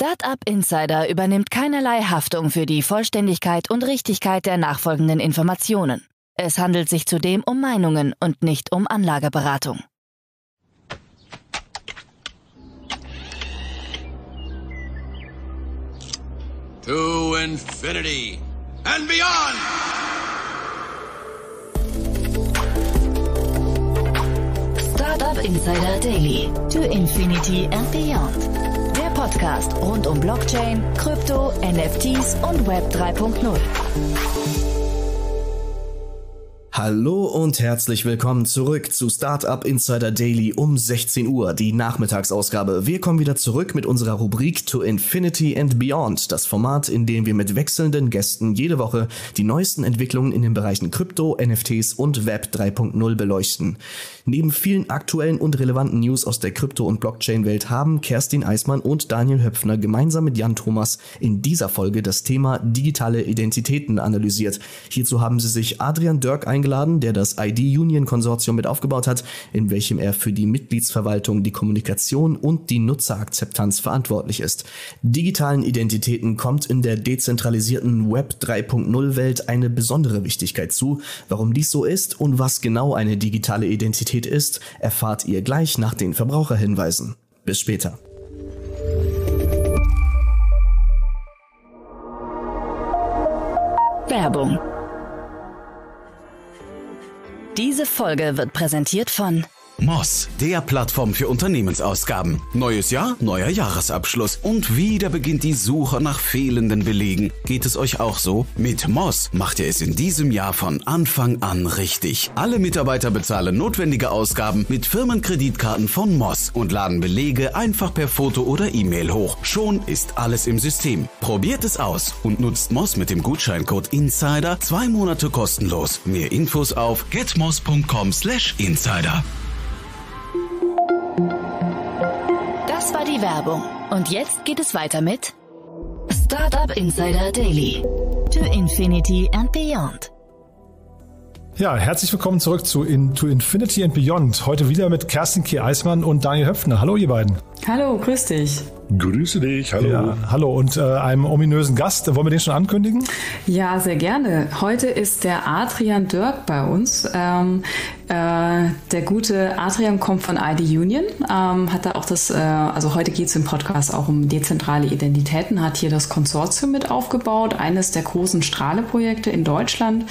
Startup Insider übernimmt keinerlei Haftung für die Vollständigkeit und Richtigkeit der nachfolgenden Informationen. Es handelt sich zudem um Meinungen und nicht um Anlageberatung. To infinity and beyond! Startup Insider Daily. To Infinity and Beyond. Podcast rund um Blockchain, Krypto, NFTs und Web 3.0. Hallo und herzlich willkommen zurück zu Startup Insider Daily um 16 Uhr, die Nachmittagsausgabe. Wir kommen wieder zurück mit unserer Rubrik To Infinity and Beyond, das Format, in dem wir mit wechselnden Gästen jede Woche die neuesten Entwicklungen in den Bereichen Krypto, NFTs und Web 3.0 beleuchten. Neben vielen aktuellen und relevanten News aus der Krypto- und Blockchain-Welt haben Kerstin Eismann und Daniel Höpfner gemeinsam mit Jan Thomas in dieser Folge das Thema digitale Identitäten analysiert. Hierzu haben sie sich Adrian Dirk eingeladen, der das ID-Union-Konsortium mit aufgebaut hat, in welchem er für die Mitgliedsverwaltung, die Kommunikation und die Nutzerakzeptanz verantwortlich ist. Digitalen Identitäten kommt in der dezentralisierten Web 3.0-Welt eine besondere Wichtigkeit zu. Warum dies so ist und was genau eine digitale Identität ist, erfahrt ihr gleich nach den Verbraucherhinweisen. Bis später. Werbung. Diese Folge wird präsentiert von Moss, der Plattform für Unternehmensausgaben. Neues Jahr, neuer Jahresabschluss. Und wieder beginnt die Suche nach fehlenden Belegen. Geht es euch auch so? Mit Moss macht ihr es in diesem Jahr von Anfang an richtig. Alle Mitarbeiter bezahlen notwendige Ausgaben mit Firmenkreditkarten von Moss und laden Belege einfach per Foto oder E-Mail hoch. Schon ist alles im System. Probiert es aus und nutzt Moss mit dem Gutscheincode INSIDER zwei Monate kostenlos. Mehr Infos auf getmoss.com Werbung. Und jetzt geht es weiter mit Startup Insider Daily. To Infinity and Beyond. Ja, herzlich willkommen zurück zu In, To Infinity and Beyond. Heute wieder mit Kerstin K. Eismann und Daniel Höpfner. Hallo, ihr beiden. Hallo, grüß dich. Grüße dich, hallo. Ja, hallo und äh, einem ominösen Gast. Wollen wir den schon ankündigen? Ja, sehr gerne. Heute ist der Adrian Dirk bei uns. Ähm, äh, der gute Adrian kommt von ID Union, ähm, hat da auch das, äh, also heute geht es im Podcast auch um dezentrale Identitäten, hat hier das Konsortium mit aufgebaut, eines der großen Strahle-Projekte in Deutschland.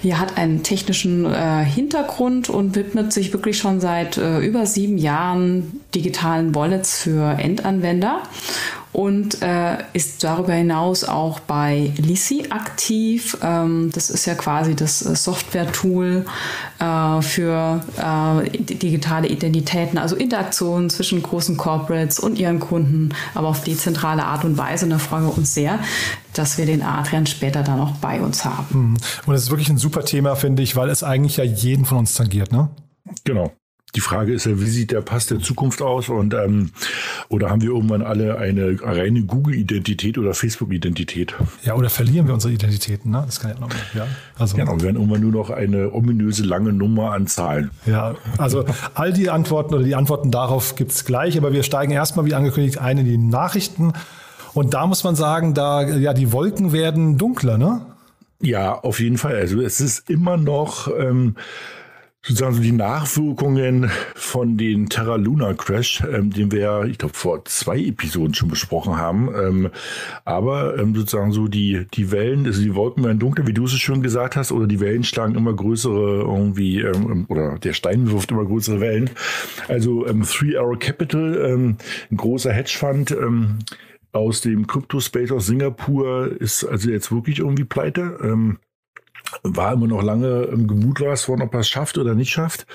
Hier hat einen technischen äh, Hintergrund und widmet sich wirklich schon seit äh, über sieben Jahren digitalen Wallets für Endanwender und äh, ist darüber hinaus auch bei Lisi aktiv. Ähm, das ist ja quasi das äh, Software-Tool äh, für äh, digitale Identitäten, also Interaktionen zwischen großen Corporates und ihren Kunden, aber auf dezentrale Art und Weise. Und da freuen wir uns sehr, dass wir den Adrian später dann auch bei uns haben. Mhm. Und es ist wirklich ein super Thema, finde ich, weil es eigentlich ja jeden von uns tangiert, ne? Genau. Die Frage ist ja, wie sieht der Pass der Zukunft aus? Und ähm, oder haben wir irgendwann alle eine reine Google-Identität oder Facebook-Identität? Ja, oder verlieren wir unsere Identitäten, ne? Das kann ja noch ja. Also genau, wir werden irgendwann nur noch eine ominöse lange Nummer an Zahlen. Ja, also all die Antworten oder die Antworten darauf gibt's gleich, aber wir steigen erstmal, wie angekündigt, ein in die Nachrichten. Und da muss man sagen, da ja die Wolken werden dunkler, ne? Ja, auf jeden Fall. Also es ist immer noch ähm, sozusagen so die Nachwirkungen von den Terra Luna Crash, ähm, den wir ja, ich glaube, vor zwei Episoden schon besprochen haben. Ähm, aber ähm, sozusagen so die, die Wellen, also die Wolken werden dunkler, wie du es schon gesagt hast, oder die Wellen schlagen immer größere irgendwie, ähm, oder der Stein wirft immer größere Wellen. Also ähm, Three Arrow Capital, ähm, ein großer Hedgefonds, ähm, aus dem Crypto Space aus Singapur ist also jetzt wirklich irgendwie pleite. Ähm, war immer noch lange im Gemutmaßt worden, ob er es schafft oder nicht schafft.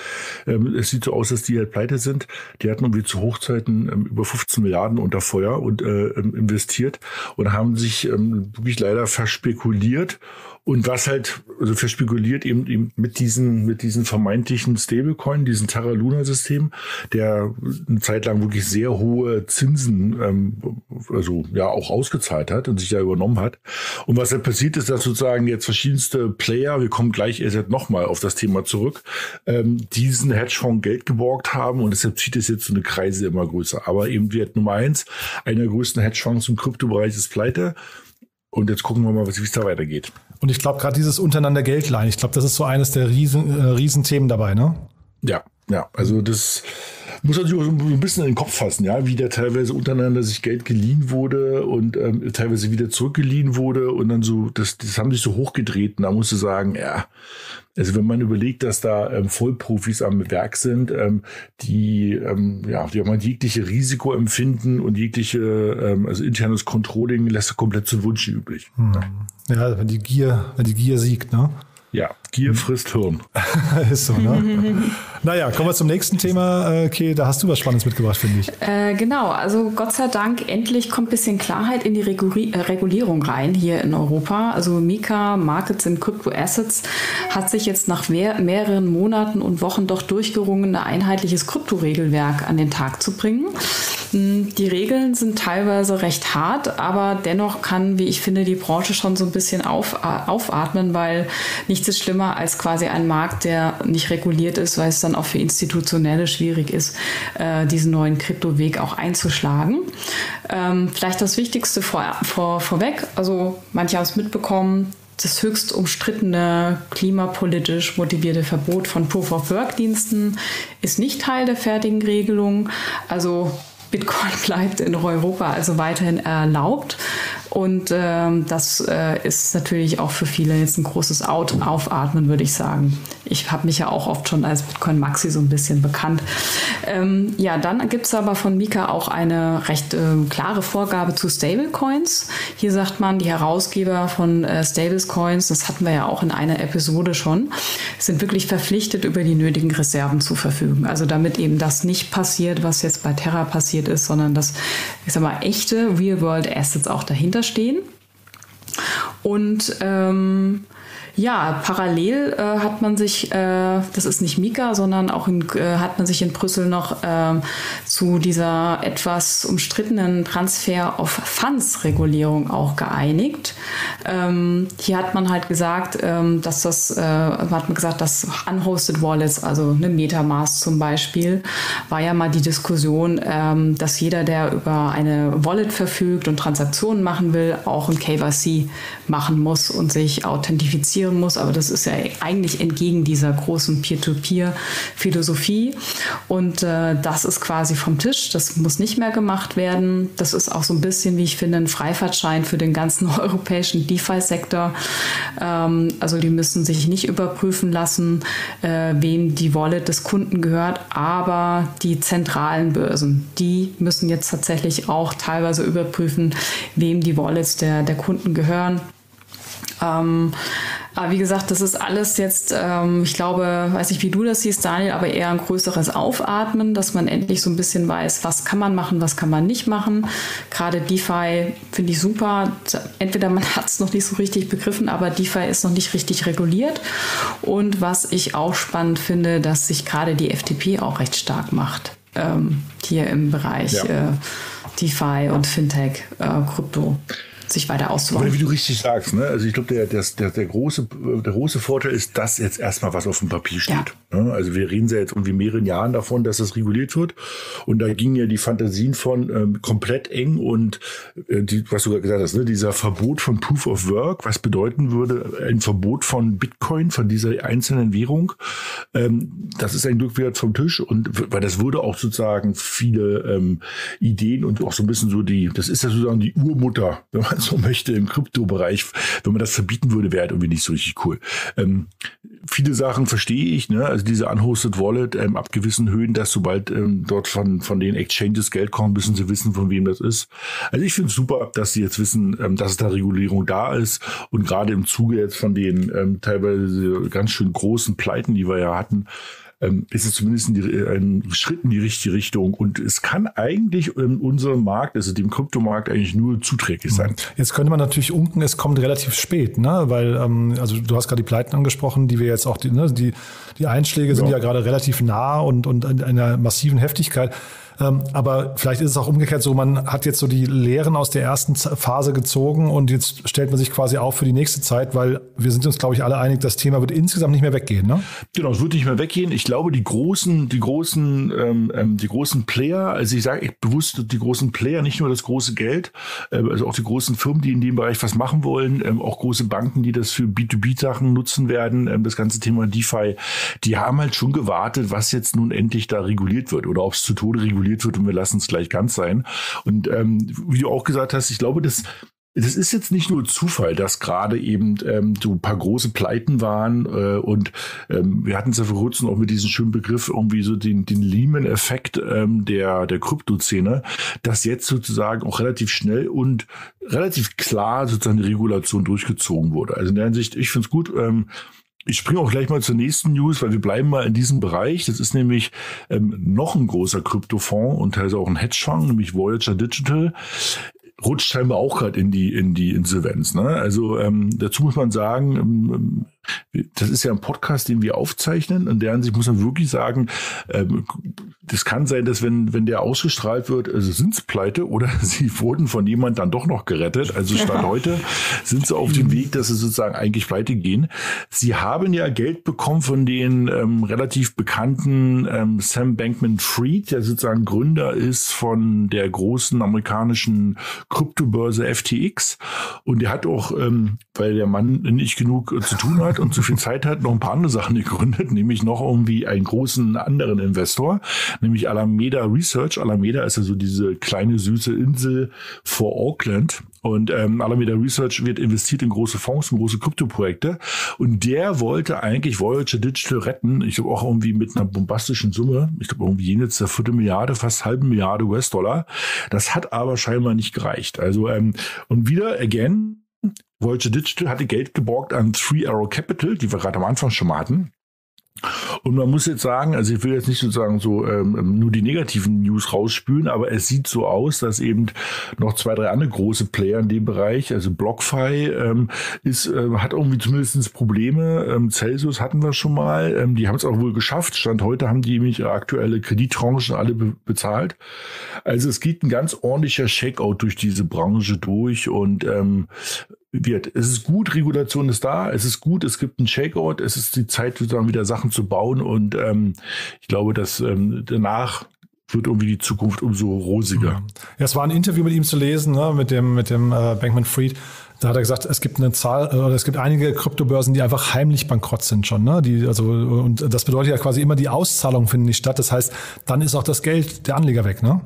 Ähm, es sieht so aus, dass die halt pleite sind. Die hatten irgendwie zu Hochzeiten ähm, über 15 Milliarden unter Feuer und äh, ähm, investiert und haben sich ähm, wirklich leider verspekuliert Und was halt also verspekuliert eben, eben mit diesen, mit diesen vermeintlichen Stablecoin, diesen Terra Luna System, der eine Zeit lang wirklich sehr hohe Zinsen, ähm, also ja auch ausgezahlt hat und sich da übernommen hat. Und was halt passiert ist, dass sozusagen jetzt verschiedenste Player, wir kommen gleich erst nochmal auf das Thema zurück, ähm, diesen Hedgefonds Geld geborgt haben und deshalb zieht es jetzt so eine Kreise immer größer. Aber eben wird Nummer eins, einer der größten Hedgefonds im Kryptobereich ist pleite. Und jetzt gucken wir mal, wie es da weitergeht. Und ich glaube, gerade dieses untereinander Geldleihen, ich glaube, das ist so eines der Riesen, äh, Riesenthemen dabei, ne? Ja, ja. Also das muss sich auch so ein bisschen in den Kopf fassen, ja, wie da teilweise untereinander sich Geld geliehen wurde und ähm, teilweise wieder zurückgeliehen wurde und dann so, das, das haben sich so hochgedreht und da musst du sagen, ja, also wenn man überlegt, dass da ähm, Vollprofis am Werk sind, ähm, die ähm, ja, die man jegliche Risiko empfinden und jegliche ähm, also internes Controlling lässt komplett zu Wunsch übrig. Hm. Ja, wenn die Gier, wenn die Gier siegt, ne? Ja, Gier frisst Hirn. ist so, ne? naja, kommen wir zum nächsten Thema. Okay, da hast du was Spannendes mitgebracht, finde ich. Äh, genau, also Gott sei Dank, endlich kommt ein bisschen Klarheit in die Reguli äh, Regulierung rein hier in Europa. Also Mika, Markets in Crypto Assets, hat sich jetzt nach mehr, mehreren Monaten und Wochen doch durchgerungen, ein einheitliches Kryptoregelwerk an den Tag zu bringen. Hm, die Regeln sind teilweise recht hart, aber dennoch kann, wie ich finde, die Branche schon so ein bisschen auf, äh, aufatmen, weil nichts ist schlimmer als quasi ein Markt, der nicht reguliert ist, weil es dann auch für Institutionelle schwierig ist, äh, diesen neuen Kryptoweg auch einzuschlagen. Ähm, vielleicht das Wichtigste vor, vor, vorweg, also manche haben es mitbekommen, das höchst umstrittene klimapolitisch motivierte Verbot von Proof-of-Work-Diensten ist nicht Teil der fertigen Regelung. Also Bitcoin bleibt in Europa also weiterhin erlaubt. Und ähm, das äh, ist natürlich auch für viele jetzt ein großes Out Aufatmen, würde ich sagen. Ich habe mich ja auch oft schon als Bitcoin Maxi so ein bisschen bekannt. Ähm, ja, dann gibt es aber von Mika auch eine recht äh, klare Vorgabe zu Stablecoins. Hier sagt man, die Herausgeber von äh, Stablecoins, das hatten wir ja auch in einer Episode schon, sind wirklich verpflichtet, über die nötigen Reserven zu verfügen. Also damit eben das nicht passiert, was jetzt bei Terra passiert ist, sondern dass, ich sag mal, echte Real-World-Assets auch dahinter stehen. Und ähm, ja, parallel äh, hat man sich, äh, das ist nicht Mika, sondern auch in, äh, hat man sich in Brüssel noch ähm, zu dieser etwas umstrittenen Transfer of Funds Regulierung auch geeinigt. Ähm, hier hat man halt gesagt, ähm, dass das, äh, hat man gesagt, dass unhosted Wallets, also eine Metamask zum Beispiel, war ja mal die Diskussion, ähm, dass jeder, der über eine Wallet verfügt und Transaktionen machen will, auch ein KYC machen muss und sich authentifizieren produzieren muss. Aber das ist ja eigentlich entgegen dieser großen Peer-to-Peer-Philosophie. Und äh, das ist quasi vom Tisch. Das muss nicht mehr gemacht werden. Das ist auch so ein bisschen, wie ich finde, ein Freifahrtschein für den ganzen europäischen DeFi-Sektor. Ähm, also die müssen sich nicht überprüfen lassen, äh, wem die Wallet des Kunden gehört. Aber die zentralen Börsen, die müssen jetzt tatsächlich auch teilweise überprüfen, wem die Wallets der, der Kunden gehören. Ähm, aber wie gesagt, das ist alles jetzt, ähm, ich glaube, weiß nicht, wie du das siehst, Daniel, aber eher ein größeres Aufatmen, dass man endlich so ein bisschen weiß, was kann man machen, was kann man nicht machen. Gerade DeFi finde ich super. Entweder man hat es noch nicht so richtig begriffen, aber DeFi ist noch nicht richtig reguliert. Und was ich auch spannend finde, dass sich gerade die FDP auch recht stark macht. Ähm, hier im Bereich ja. äh, DeFi und Fintech, äh, Krypto sich weiter auszubauen. Wie du richtig sagst, ne? also ich glaube, der, der, der, der, große, der große Vorteil ist, dass jetzt erstmal was auf dem Papier steht. Ja. Ne? Also wir reden ja jetzt irgendwie mehreren Jahren davon, dass das reguliert wird. Und da gingen ja die Fantasien von ähm, komplett eng und äh, die, was du gesagt hast, ne? dieser Verbot von Proof of Work, was bedeuten würde, ein Verbot von Bitcoin, von dieser einzelnen Währung. Ähm, das ist ein Glück wert vom Tisch und weil das würde auch sozusagen viele ähm, Ideen und auch so ein bisschen so die, das ist ja sozusagen die Urmutter, wenn man so möchte, im Kryptobereich, wenn man das verbieten würde, wäre halt irgendwie nicht so richtig cool. Ähm, viele Sachen verstehe ich, ne? also diese unhosted Wallet ähm, ab gewissen Höhen, dass sobald ähm, dort von, von den Exchanges Geld kommt, müssen sie wissen, von wem das ist. Also ich finde es super, dass sie jetzt wissen, ähm, dass da Regulierung da ist und gerade im Zuge jetzt von den ähm, teilweise ganz schön großen Pleiten, die wir ja hatten, ähm, ist es zumindest die, ein Schritt in die richtige Richtung. Und es kann eigentlich in unserem Markt, also dem Kryptomarkt, eigentlich nur zuträglich sein. Jetzt könnte man natürlich unken, es kommt relativ spät, ne? Weil, ähm, also du hast gerade die Pleiten angesprochen, die wir jetzt auch, die, ne, die, die Einschläge sind ja, ja gerade relativ nah und, und in einer massiven Heftigkeit. Ähm, aber vielleicht ist es auch umgekehrt so, man hat jetzt so die Lehren aus der ersten Phase gezogen und jetzt stellt man sich quasi auf für die nächste Zeit, weil wir sind uns, glaube ich, alle einig, das Thema wird insgesamt nicht mehr weggehen. Ne? Genau, es wird nicht mehr weggehen. Ich glaube, die großen, die großen, ähm, ähm die großen Player, also ich sage bewusst die großen Player, nicht nur das große Geld, äh, also auch die großen Firmen, die in dem Bereich was machen wollen, ähm, auch große Banken, die das für B2B-Sachen nutzen werden, ähm, das ganze Thema DeFi, die haben halt schon gewartet, was jetzt nun endlich da reguliert wird oder ob es zu Tode reguliert reguliert wird und wir lassen es gleich ganz sein. Und ähm, wie du auch gesagt hast, ich glaube, das das ist jetzt nicht nur Zufall, dass gerade eben ähm, so ein paar große Pleiten waren äh, und ähm, wir hatten es ja vor kurzem auch mit diesem schönen Begriff irgendwie so den, den Lehman-Effekt ähm, der, der Kryptoszene, dass jetzt sozusagen auch relativ schnell und relativ klar sozusagen die Regulation durchgezogen wurde. Also in der Hinsicht, ich finde es gut. Ähm, ich springe auch gleich mal zur nächsten News, weil wir bleiben mal in diesem Bereich. Das ist nämlich ähm, noch ein großer Kryptofonds und teilweise auch ein Hedgefonds, nämlich Voyager Digital rutscht scheinbar auch gerade in die in die Insolvenz. Ne? Also ähm, dazu muss man sagen, ähm, das ist ja ein Podcast, den wir aufzeichnen. In der Ansicht muss man wirklich sagen, ähm, das kann sein, dass wenn, wenn der ausgestrahlt wird, also sind es pleite oder sie wurden von jemand dann doch noch gerettet. Also Stand heute sind sie auf dem Weg, dass sie sozusagen eigentlich pleite gehen. Sie haben ja Geld bekommen von den ähm, relativ bekannten ähm, Sam Bankman-Fried, der sozusagen Gründer ist von der großen amerikanischen Kryptobörse FTX. Und der hat auch, ähm, weil der Mann nicht genug zu tun hat, hat und zu viel Zeit hat, noch ein paar andere Sachen gegründet, nämlich noch irgendwie einen großen anderen Investor, nämlich Alameda Research. Alameda ist ja so diese kleine süße Insel vor Auckland. Und ähm, Alameda Research wird investiert in große Fonds, in große Kryptoprojekte. Und der wollte eigentlich Voyager Digital retten. Ich glaube auch irgendwie mit einer bombastischen Summe. Ich glaube irgendwie jenseits der vierte Milliarde, fast halbe Milliarde US-Dollar. Das hat aber scheinbar nicht gereicht. Also ähm, und wieder again Voyager Digital hatte Geld geborgt an Three Arrow Capital, die wir gerade am Anfang schon mal hatten. Und man muss jetzt sagen, also ich will jetzt nicht sozusagen so ähm, nur die negativen News rausspülen, aber es sieht so aus, dass eben noch zwei, drei andere große Player in dem Bereich, also BlockFi ähm, ist, äh, hat irgendwie zumindest Probleme. Ähm, Celsius hatten wir schon mal, ähm, die haben es auch wohl geschafft. Stand heute haben die nämlich ihre aktuelle Kredittranchen alle be bezahlt. Also es geht ein ganz ordentlicher Checkout durch diese Branche durch und ähm, wird. Es ist gut, Regulation ist da, es ist gut, es gibt einen Shakeout, es ist die Zeit, sozusagen wieder Sachen zu bauen und ähm, ich glaube, dass ähm, danach wird irgendwie die Zukunft umso rosiger. Ja, es war ein Interview mit ihm zu lesen, ne, mit dem, mit dem äh, Bankman Fried. Da hat er gesagt, es gibt eine Zahl, äh, oder es gibt einige Kryptobörsen, die einfach heimlich bankrott sind schon. Ne? Die, also, und das bedeutet ja quasi immer, die Auszahlungen finden nicht statt. Das heißt, dann ist auch das Geld der Anleger weg, ne?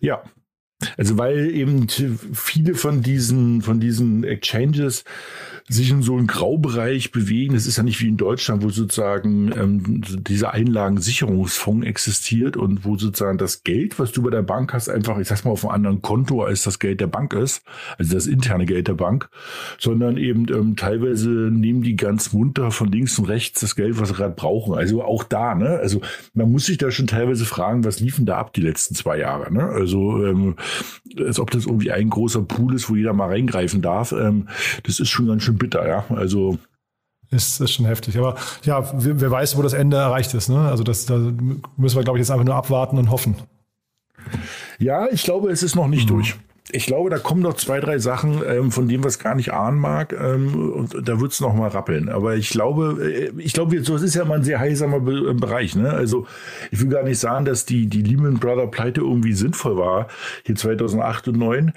Ja, also weil eben viele von diesen, von diesen Exchanges sich in so einem Graubereich bewegen. Das ist ja nicht wie in Deutschland, wo sozusagen ähm, dieser Einlagensicherungsfonds existiert und wo sozusagen das Geld, was du bei der Bank hast, einfach, ich sag's mal, auf einem anderen Konto als das Geld der Bank ist, also das interne Geld der Bank, sondern eben ähm, teilweise nehmen die ganz munter von links und rechts das Geld, was sie gerade brauchen. Also auch da, ne? Also man muss sich da schon teilweise fragen, was liefen da ab die letzten zwei Jahre, ne? Also ähm, als ob das irgendwie ein großer Pool ist, wo jeder mal reingreifen darf. Ähm, das ist schon ganz schön bitter, ja. Also ist, ist schon heftig. Aber ja, wer, wer weiß, wo das Ende erreicht ist. Ne? Also das, da müssen wir, glaube ich, jetzt einfach nur abwarten und hoffen. Ja, ich glaube, es ist noch nicht mhm. durch. Ich glaube, da kommen noch zwei, drei Sachen, ähm, von denen es gar nicht ahnen mag. Ähm, und da wird es noch mal rappeln. Aber ich glaube, äh, ich glaube, so, es ist ja mal ein sehr heilsamer Be äh, Bereich. Ne? Also ich will gar nicht sagen, dass die, die Lehman Brother Pleite irgendwie sinnvoll war, hier 2008 und 2009.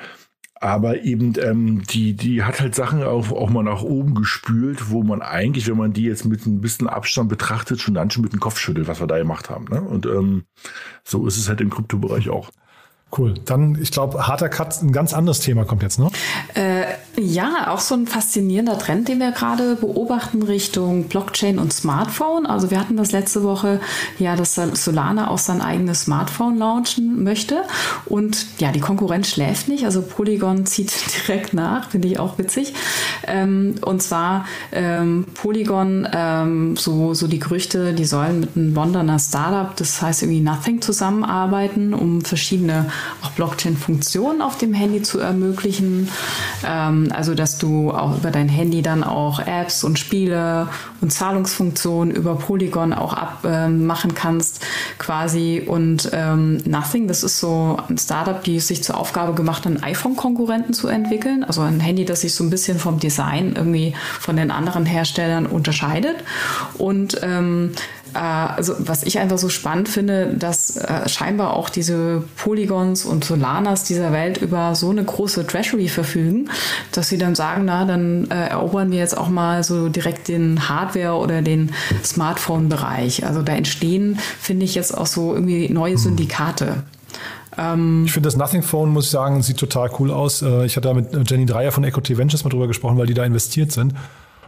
Aber eben, ähm, die, die hat halt Sachen auch, auch mal nach oben gespült, wo man eigentlich, wenn man die jetzt mit ein bisschen Abstand betrachtet, schon dann schon mit dem Kopf schüttelt, was wir da gemacht haben. Ne? Und ähm, so ist es halt im Kryptobereich auch. Cool. Dann, ich glaube, harter Cut, ein ganz anderes Thema kommt jetzt, ne? Äh, Ja, auch so ein faszinierender Trend, den wir gerade beobachten Richtung Blockchain und Smartphone. Also wir hatten das letzte Woche ja, dass Solana auch sein eigenes Smartphone launchen möchte. Und ja, die Konkurrenz schläft nicht. Also Polygon zieht direkt nach, finde ich auch witzig. Ähm, und zwar ähm, Polygon, ähm, so, so die Gerüchte, die sollen mit einem Londoner Startup, das heißt irgendwie Nothing, zusammenarbeiten, um verschiedene auch Blockchain-Funktionen auf dem Handy zu ermöglichen. Ähm, also, dass du auch über dein Handy dann auch Apps und Spiele und Zahlungsfunktionen über Polygon auch abmachen ähm, kannst, quasi. Und ähm, Nothing, das ist so ein Startup, die sich zur Aufgabe gemacht hat, einen iPhone-Konkurrenten zu entwickeln. Also ein Handy, das sich so ein bisschen vom Design irgendwie von den anderen Herstellern unterscheidet. Und ähm, äh, also was ich einfach so spannend finde, dass äh, scheinbar auch diese Polygons und Solanas dieser Welt über so eine große Treasury verfügen, dass sie dann sagen, na, dann äh, erobern wir jetzt auch mal so direkt den Hardware- oder den Smartphone-Bereich. Also da entstehen, finde ich, jetzt auch so irgendwie neue Syndikate. Ähm, ich finde das Nothing Phone, muss ich sagen, sieht total cool aus. Äh, ich hatte da mit Jenny Dreier von EcoT Ventures mal drüber gesprochen, weil die da investiert sind.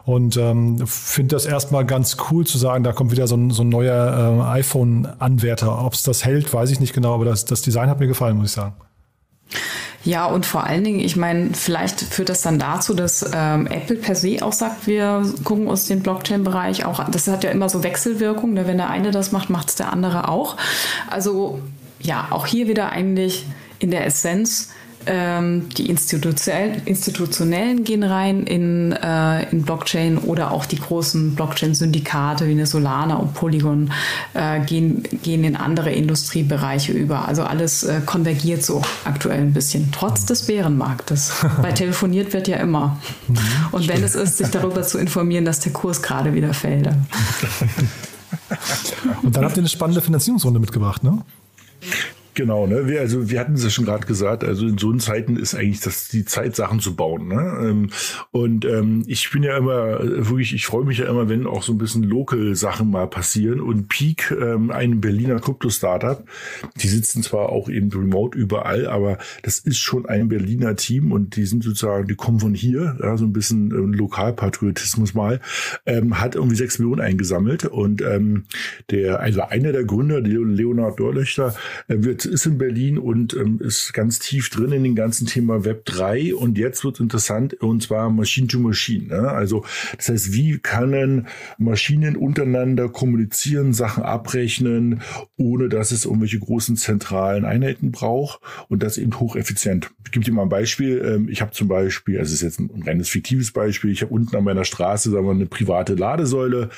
Und ähm, finde das erstmal ganz cool zu sagen, da kommt wieder so ein, so ein neuer äh, iPhone-Anwärter. Ob es das hält, weiß ich nicht genau, aber das, das Design hat mir gefallen, muss ich sagen. Ja, und vor allen Dingen, ich meine, vielleicht führt das dann dazu, dass ähm, Apple per se auch sagt, wir gucken uns den Blockchain-Bereich auch an. Das hat ja immer so Wechselwirkung. Ne? Wenn der eine das macht, macht es der andere auch. Also ja, auch hier wieder eigentlich in der Essenz ähm, die institutionellen, gehen rein in, äh, in Blockchain oder auch die großen Blockchain-Syndikate wie eine Solana und Polygon äh, gehen, gehen in andere Industriebereiche über. Also alles äh, konvergiert so aktuell ein bisschen, trotz des Bärenmarktes. Weil telefoniert wird ja immer. Mhm. Und wenn es ist, sich darüber zu informieren, dass der Kurs gerade wieder fällt. Und dann habt ihr eine spannende Finanzierungsrunde mitgebracht, ne? Genau, ne? Wir, also wir hatten es ja schon gerade gesagt, also in so Zeiten ist eigentlich das die Zeit, Sachen zu bauen. Ne? Ähm, und ähm, ich bin ja immer, wirklich, ich freue mich ja immer, wenn auch so ein bisschen Local-Sachen mal passieren. Und Peak, ähm, ein Berliner Krypto-Startup, die sitzen zwar auch eben remote überall, aber das ist schon ein Berliner Team und die sind sozusagen, die kommen von hier, ja, so ein bisschen ähm, Lokalpatriotismus mal, ähm, hat irgendwie sechs Millionen eingesammelt. Und ähm, der, also einer der Gründer, Leonard Dörlöchter, äh, wird ist in Berlin und ähm, ist ganz tief drin in dem ganzen Thema Web 3 und jetzt wird interessant und zwar Machine to Machine. Ne? Also das heißt, wie können Maschinen untereinander kommunizieren, Sachen abrechnen, ohne dass es irgendwelche großen zentralen Einheiten braucht und das eben hocheffizient. Ich gebe dir mal ein Beispiel. Ähm, ich habe zum Beispiel, also es ist jetzt ein reines fiktives Beispiel, ich habe unten an meiner Straße sagen wir, eine private Ladesäule.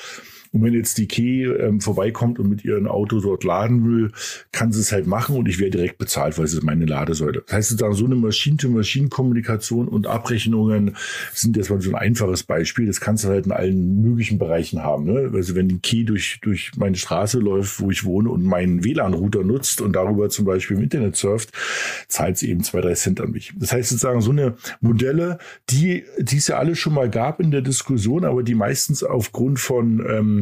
Und wenn jetzt die Key ähm, vorbeikommt und mit ihrem Auto dort laden will, kann sie es halt machen und ich werde direkt bezahlt, weil es ist meine Ladesäule. Das heißt sozusagen, so eine Maschine-to-Maschinen-Kommunikation und Abrechnungen sind jetzt mal so ein einfaches Beispiel. Das kannst du halt in allen möglichen Bereichen haben. Ne? Also wenn die Key durch, durch meine Straße läuft, wo ich wohne und meinen WLAN-Router nutzt und darüber zum Beispiel im Internet surft, zahlt sie eben zwei, drei Cent an mich. Das heißt sozusagen, so eine Modelle, die, die es ja alle schon mal gab in der Diskussion, aber die meistens aufgrund von ähm,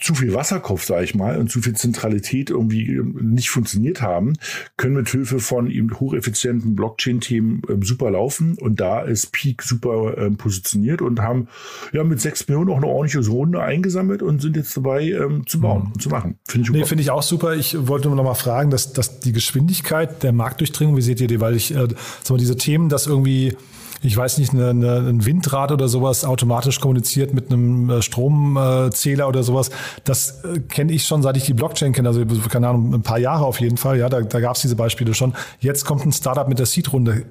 zu viel Wasserkopf, sage ich mal, und zu viel Zentralität irgendwie ähm, nicht funktioniert haben, können mit Hilfe von eben hocheffizienten Blockchain-Themen ähm, super laufen. Und da ist Peak super ähm, positioniert und haben ja mit sechs Millionen auch eine ordentliche Runde eingesammelt und sind jetzt dabei ähm, zu bauen mhm. und zu machen. Finde ich, nee, find ich auch super. Ich wollte nur noch mal fragen, dass, dass die Geschwindigkeit der Marktdurchdringung, wie seht ihr die? Weil ich, äh, sag mal, diese Themen, dass irgendwie ich weiß nicht, eine, eine, ein Windrad oder sowas automatisch kommuniziert mit einem äh, Stromzähler oder sowas. Das äh, kenne ich schon, seit ich die Blockchain kenne, also keine Ahnung, ein paar Jahre auf jeden Fall. Ja, da, da gab es diese Beispiele schon. Jetzt kommt ein Startup mit der Seed-Runde.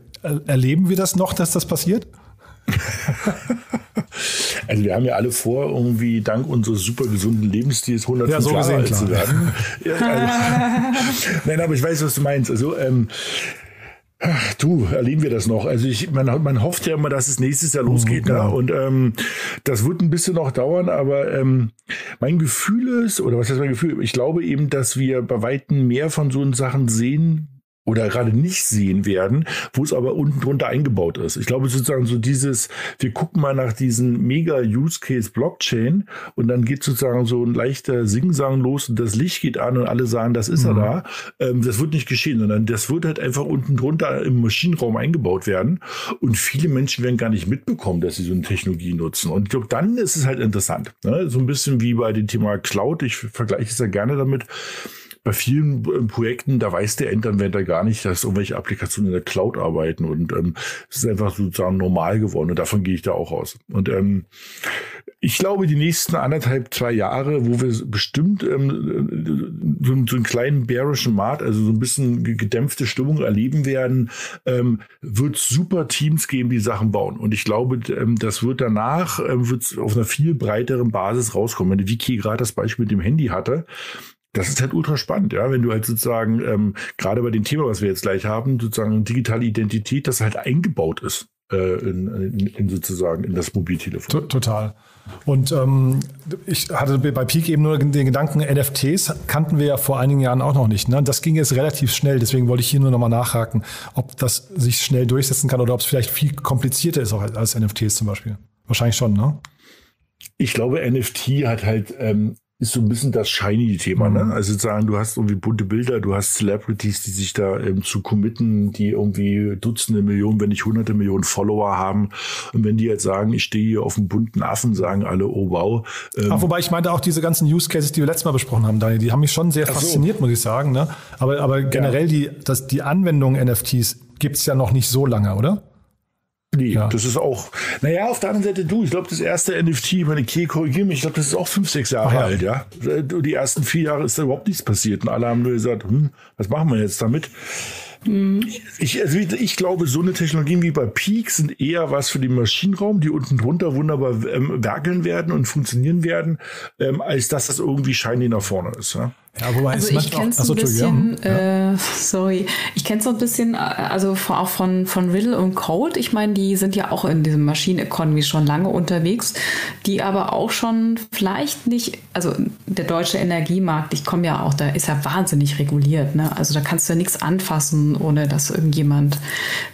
Erleben wir das noch, dass das passiert? Also wir haben ja alle vor, irgendwie dank unseres super gesunden Lebensstils 105 ja, so Jahre alt zu werden. Ja, also, Nein, aber ich weiß, was du meinst. Also ähm, Du, erleben wir das noch. Also ich, man, man hofft ja immer, dass es nächstes Jahr losgeht. Mhm, genau. ne? Und ähm, das wird ein bisschen noch dauern, aber ähm, mein Gefühl ist, oder was heißt mein Gefühl? Ich glaube eben, dass wir bei Weitem mehr von so Sachen sehen oder gerade nicht sehen werden, wo es aber unten drunter eingebaut ist. Ich glaube sozusagen so dieses, wir gucken mal nach diesen mega Use Case Blockchain und dann geht sozusagen so ein leichter Singsang los und das Licht geht an und alle sagen, das ist mhm. er da. Ähm, das wird nicht geschehen, sondern das wird halt einfach unten drunter im Maschinenraum eingebaut werden und viele Menschen werden gar nicht mitbekommen, dass sie so eine Technologie nutzen. Und ich glaube, dann ist es halt interessant. Ne? So ein bisschen wie bei dem Thema Cloud. Ich vergleiche es ja gerne damit bei vielen äh, Projekten, da weiß der Endanwender gar nicht, dass irgendwelche Applikationen in der Cloud arbeiten und ähm, es ist einfach sozusagen normal geworden und davon gehe ich da auch aus. Und ähm, ich glaube, die nächsten anderthalb, zwei Jahre, wo wir bestimmt ähm, so, so einen kleinen bärischen Markt, also so ein bisschen gedämpfte Stimmung erleben werden, ähm, wird super Teams geben, die Sachen bauen. Und ich glaube, ähm, das wird danach ähm, wird auf einer viel breiteren Basis rauskommen. Wenn Vicky gerade das Beispiel mit dem Handy hatte, das ist halt ultra spannend, ja, wenn du halt sozusagen, ähm, gerade bei dem Thema, was wir jetzt gleich haben, sozusagen digitale Identität, das halt eingebaut ist äh, in, in, in sozusagen in das Mobiltelefon. Total. Und ähm, ich hatte bei Peak eben nur den Gedanken, NFTs kannten wir ja vor einigen Jahren auch noch nicht. Ne? Das ging jetzt relativ schnell, deswegen wollte ich hier nur nochmal nachhaken, ob das sich schnell durchsetzen kann oder ob es vielleicht viel komplizierter ist auch als NFTs zum Beispiel. Wahrscheinlich schon, ne? Ich glaube, NFT hat halt ähm, ist so ein bisschen das Shiny-Thema. Ne? Mhm. Ne? Also sagen, du hast irgendwie bunte Bilder, du hast Celebrities, die sich da ähm, zu committen, die irgendwie Dutzende Millionen, wenn nicht hunderte Millionen Follower haben. Und wenn die jetzt sagen, ich stehe hier auf einem bunten Affen, sagen alle, oh wow. Ähm, Ach, wobei ich meinte auch diese ganzen Use Cases, die wir letztes Mal besprochen haben, Daniel, die haben mich schon sehr so. fasziniert, muss ich sagen. Ne? Aber, aber generell ja. die, das, die Anwendung NFTs gibt's ja noch nicht so lange, oder? Nee, ja. das ist auch, naja, auf der anderen Seite du, ich glaube, das erste NFT, meine Key korrigiere mich, ich glaube, das ist auch fünf, sechs Jahre ja. alt, ja. Die ersten vier Jahre ist da überhaupt nichts passiert und alle haben nur gesagt, hm, was machen wir jetzt damit? Mhm. Ich, also ich glaube, so eine Technologien wie bei Peak sind eher was für den Maschinenraum, die unten drunter wunderbar ähm, werkeln werden und funktionieren werden, ähm, als dass das irgendwie shiny nach vorne ist. Ja? Ja, wobei also ich kenne es ein bisschen, ja. äh, sorry, ich kenne es so ein bisschen, also auch von, von Riddle und Code. Ich meine, die sind ja auch in diesem Machine Economy schon lange unterwegs, die aber auch schon vielleicht nicht, also der deutsche Energiemarkt, ich komme ja auch, da ist ja wahnsinnig reguliert, ne? Also da kannst du ja nichts anfassen, ohne dass irgendjemand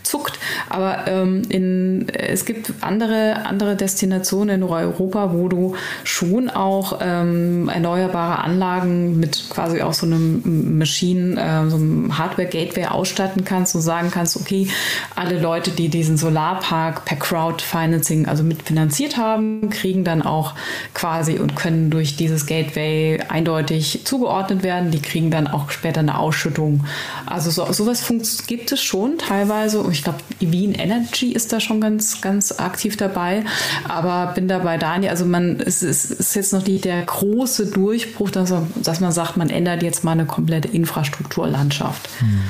zuckt. Aber ähm, in, es gibt andere, andere Destinationen in Europa, wo du schon auch ähm, erneuerbare Anlagen mit quasi auch so einem Machine, äh, so einem Hardware-Gateway ausstatten kannst und sagen kannst, okay, alle Leute, die diesen Solarpark per Crowdfinancing also mitfinanziert haben, kriegen dann auch quasi und können durch dieses Gateway eindeutig zugeordnet werden. Die kriegen dann auch später eine Ausschüttung. Also so, sowas gibt es schon teilweise. Ich glaube, Wien Energy ist da schon ganz, ganz aktiv dabei. Aber bin dabei Daniel. Also man, es ist, ist jetzt noch nicht der große Durchbruch, dass, dass man sagt, man ändert jetzt mal eine komplette Infrastrukturlandschaft. Hm.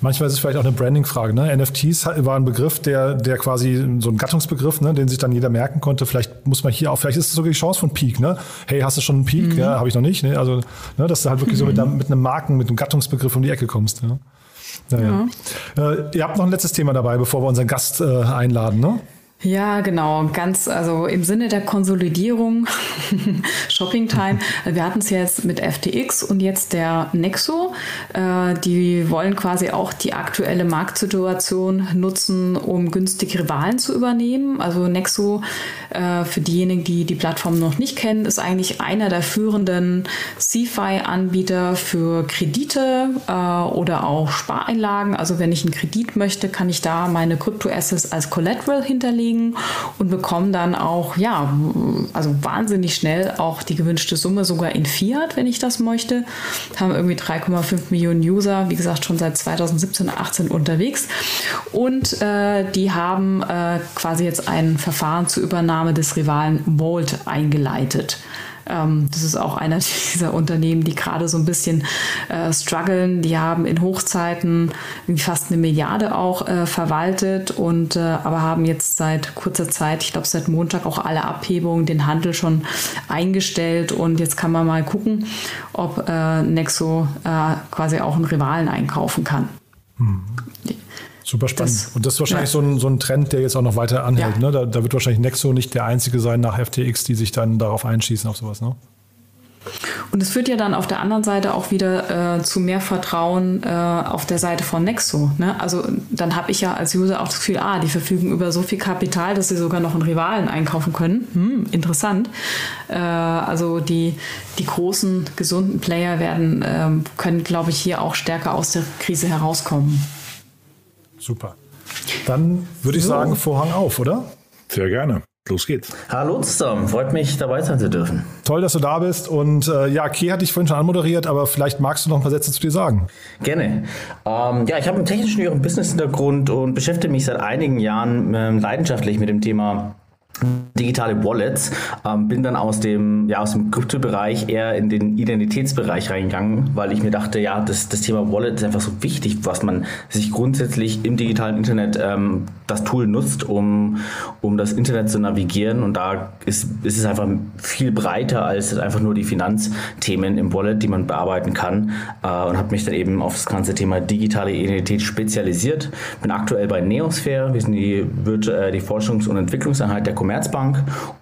Manchmal ist es vielleicht auch eine Branding-Frage. Ne? NFTs war ein Begriff, der, der quasi so ein Gattungsbegriff, ne, den sich dann jeder merken konnte. Vielleicht muss man hier auch, vielleicht ist es sogar die Chance von Peak. Ne? Hey, hast du schon einen Peak? Mhm. Ja, habe ich noch nicht. Ne? Also, ne, dass du halt wirklich mhm. so mit, mhm. mit, einem Marken, mit einem Gattungsbegriff um die Ecke kommst. Ne? Naja. Ja. Äh, ihr habt noch ein letztes Thema dabei, bevor wir unseren Gast äh, einladen. Ne? Ja, genau. Ganz, also im Sinne der Konsolidierung, Shopping Time. Wir hatten es jetzt mit FTX und jetzt der Nexo. Äh, die wollen quasi auch die aktuelle Marktsituation nutzen, um günstig Rivalen zu übernehmen. Also Nexo, äh, für diejenigen, die die Plattform noch nicht kennen, ist eigentlich einer der führenden CFI-Anbieter für Kredite äh, oder auch Spareinlagen. Also wenn ich einen Kredit möchte, kann ich da meine Kryptoassets als Collateral hinterlegen kriegen und bekommen dann auch, ja, also wahnsinnig schnell auch die gewünschte Summe, sogar in Fiat, wenn ich das möchte. Haben irgendwie 3,5 Millionen User, wie gesagt, schon seit 2017, 18 unterwegs. Und äh, die haben äh, quasi jetzt ein Verfahren zur Übernahme des Rivalen Volt eingeleitet. Ähm, das ist auch einer dieser Unternehmen, die gerade so ein bisschen äh, strugglen. Die haben in Hochzeiten fast eine Milliarde auch äh, verwaltet und äh, aber haben jetzt seit kurzer Zeit, ich glaube seit Montag auch alle Abhebungen, den Handel schon eingestellt und jetzt kann man mal gucken, ob äh, Nexo äh, quasi auch einen Rivalen einkaufen kann. Mhm. Super spannend. Das, und das ist wahrscheinlich ja. so, ein, so ein Trend, der jetzt auch noch weiter anhält. Ja. Ne? Da, da, wird wahrscheinlich Nexo nicht der einzige sein nach FTX, die sich dann darauf einschießen, auf sowas. Ne? Und es führt ja dann auf der anderen Seite auch wieder äh, zu mehr Vertrauen äh, auf der Seite von Nexo. Ne? Also dann habe ich ja als User auch das Gefühl, ah, die verfügen über so viel Kapital, dass sie sogar noch einen Rivalen einkaufen können. Hm, interessant. Äh, also die, die großen, gesunden Player werden, ähm, können, glaube ich, hier auch stärker aus der Krise herauskommen. Super. Dann würde ich sagen, Vorhang auf, oder? Sehr gerne. Los geht's. Hallo zusammen, freut mich dabei sein zu dürfen. Toll, dass du da bist. Und äh, ja, Kay hat dich vorhin schon anmoderiert, aber vielleicht magst du noch ein paar Sätze zu dir sagen. Gerne. Ähm, ja, ich habe einen technischen Business-Hintergrund und beschäftige mich seit einigen Jahren äh, leidenschaftlich mit dem Thema digitale Wallets, ähm, bin dann aus dem, ja, aus dem Kryptobereich eher in den Identitätsbereich reingegangen, weil ich mir dachte, ja, das, das Thema Wallet ist einfach so wichtig, was man sich grundsätzlich im digitalen Internet ähm, das Tool nutzt, um, um das Internet zu navigieren. Und da ist, ist es einfach viel breiter als einfach nur die Finanzthemen im Wallet, die man bearbeiten kann. Äh, und habe mich dann eben auf das ganze Thema digitale Identität spezialisiert. Bin aktuell bei Neosphere. Wir sind die, äh, die Forschungs- und Entwicklungseinheit der Commerzbank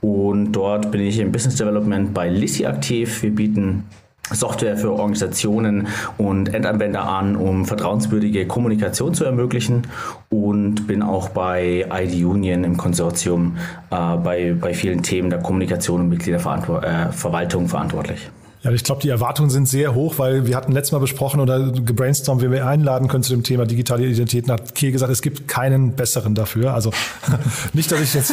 und dort bin ich im Business Development bei Lissi aktiv. Wir bieten Software für Organisationen und Endanwender an, um vertrauenswürdige Kommunikation zu ermöglichen und bin auch bei ID Union im Konsortium äh, bei, bei vielen Themen der Kommunikation und Mitgliederverwaltung äh, verantwortlich. Ja, ich glaube, die Erwartungen sind sehr hoch, weil wir hatten letztes Mal besprochen oder gebrainstormt, wie wir einladen können zu dem Thema digitale Identitäten. Hat Key gesagt, es gibt keinen besseren dafür. Also nicht, dass ich jetzt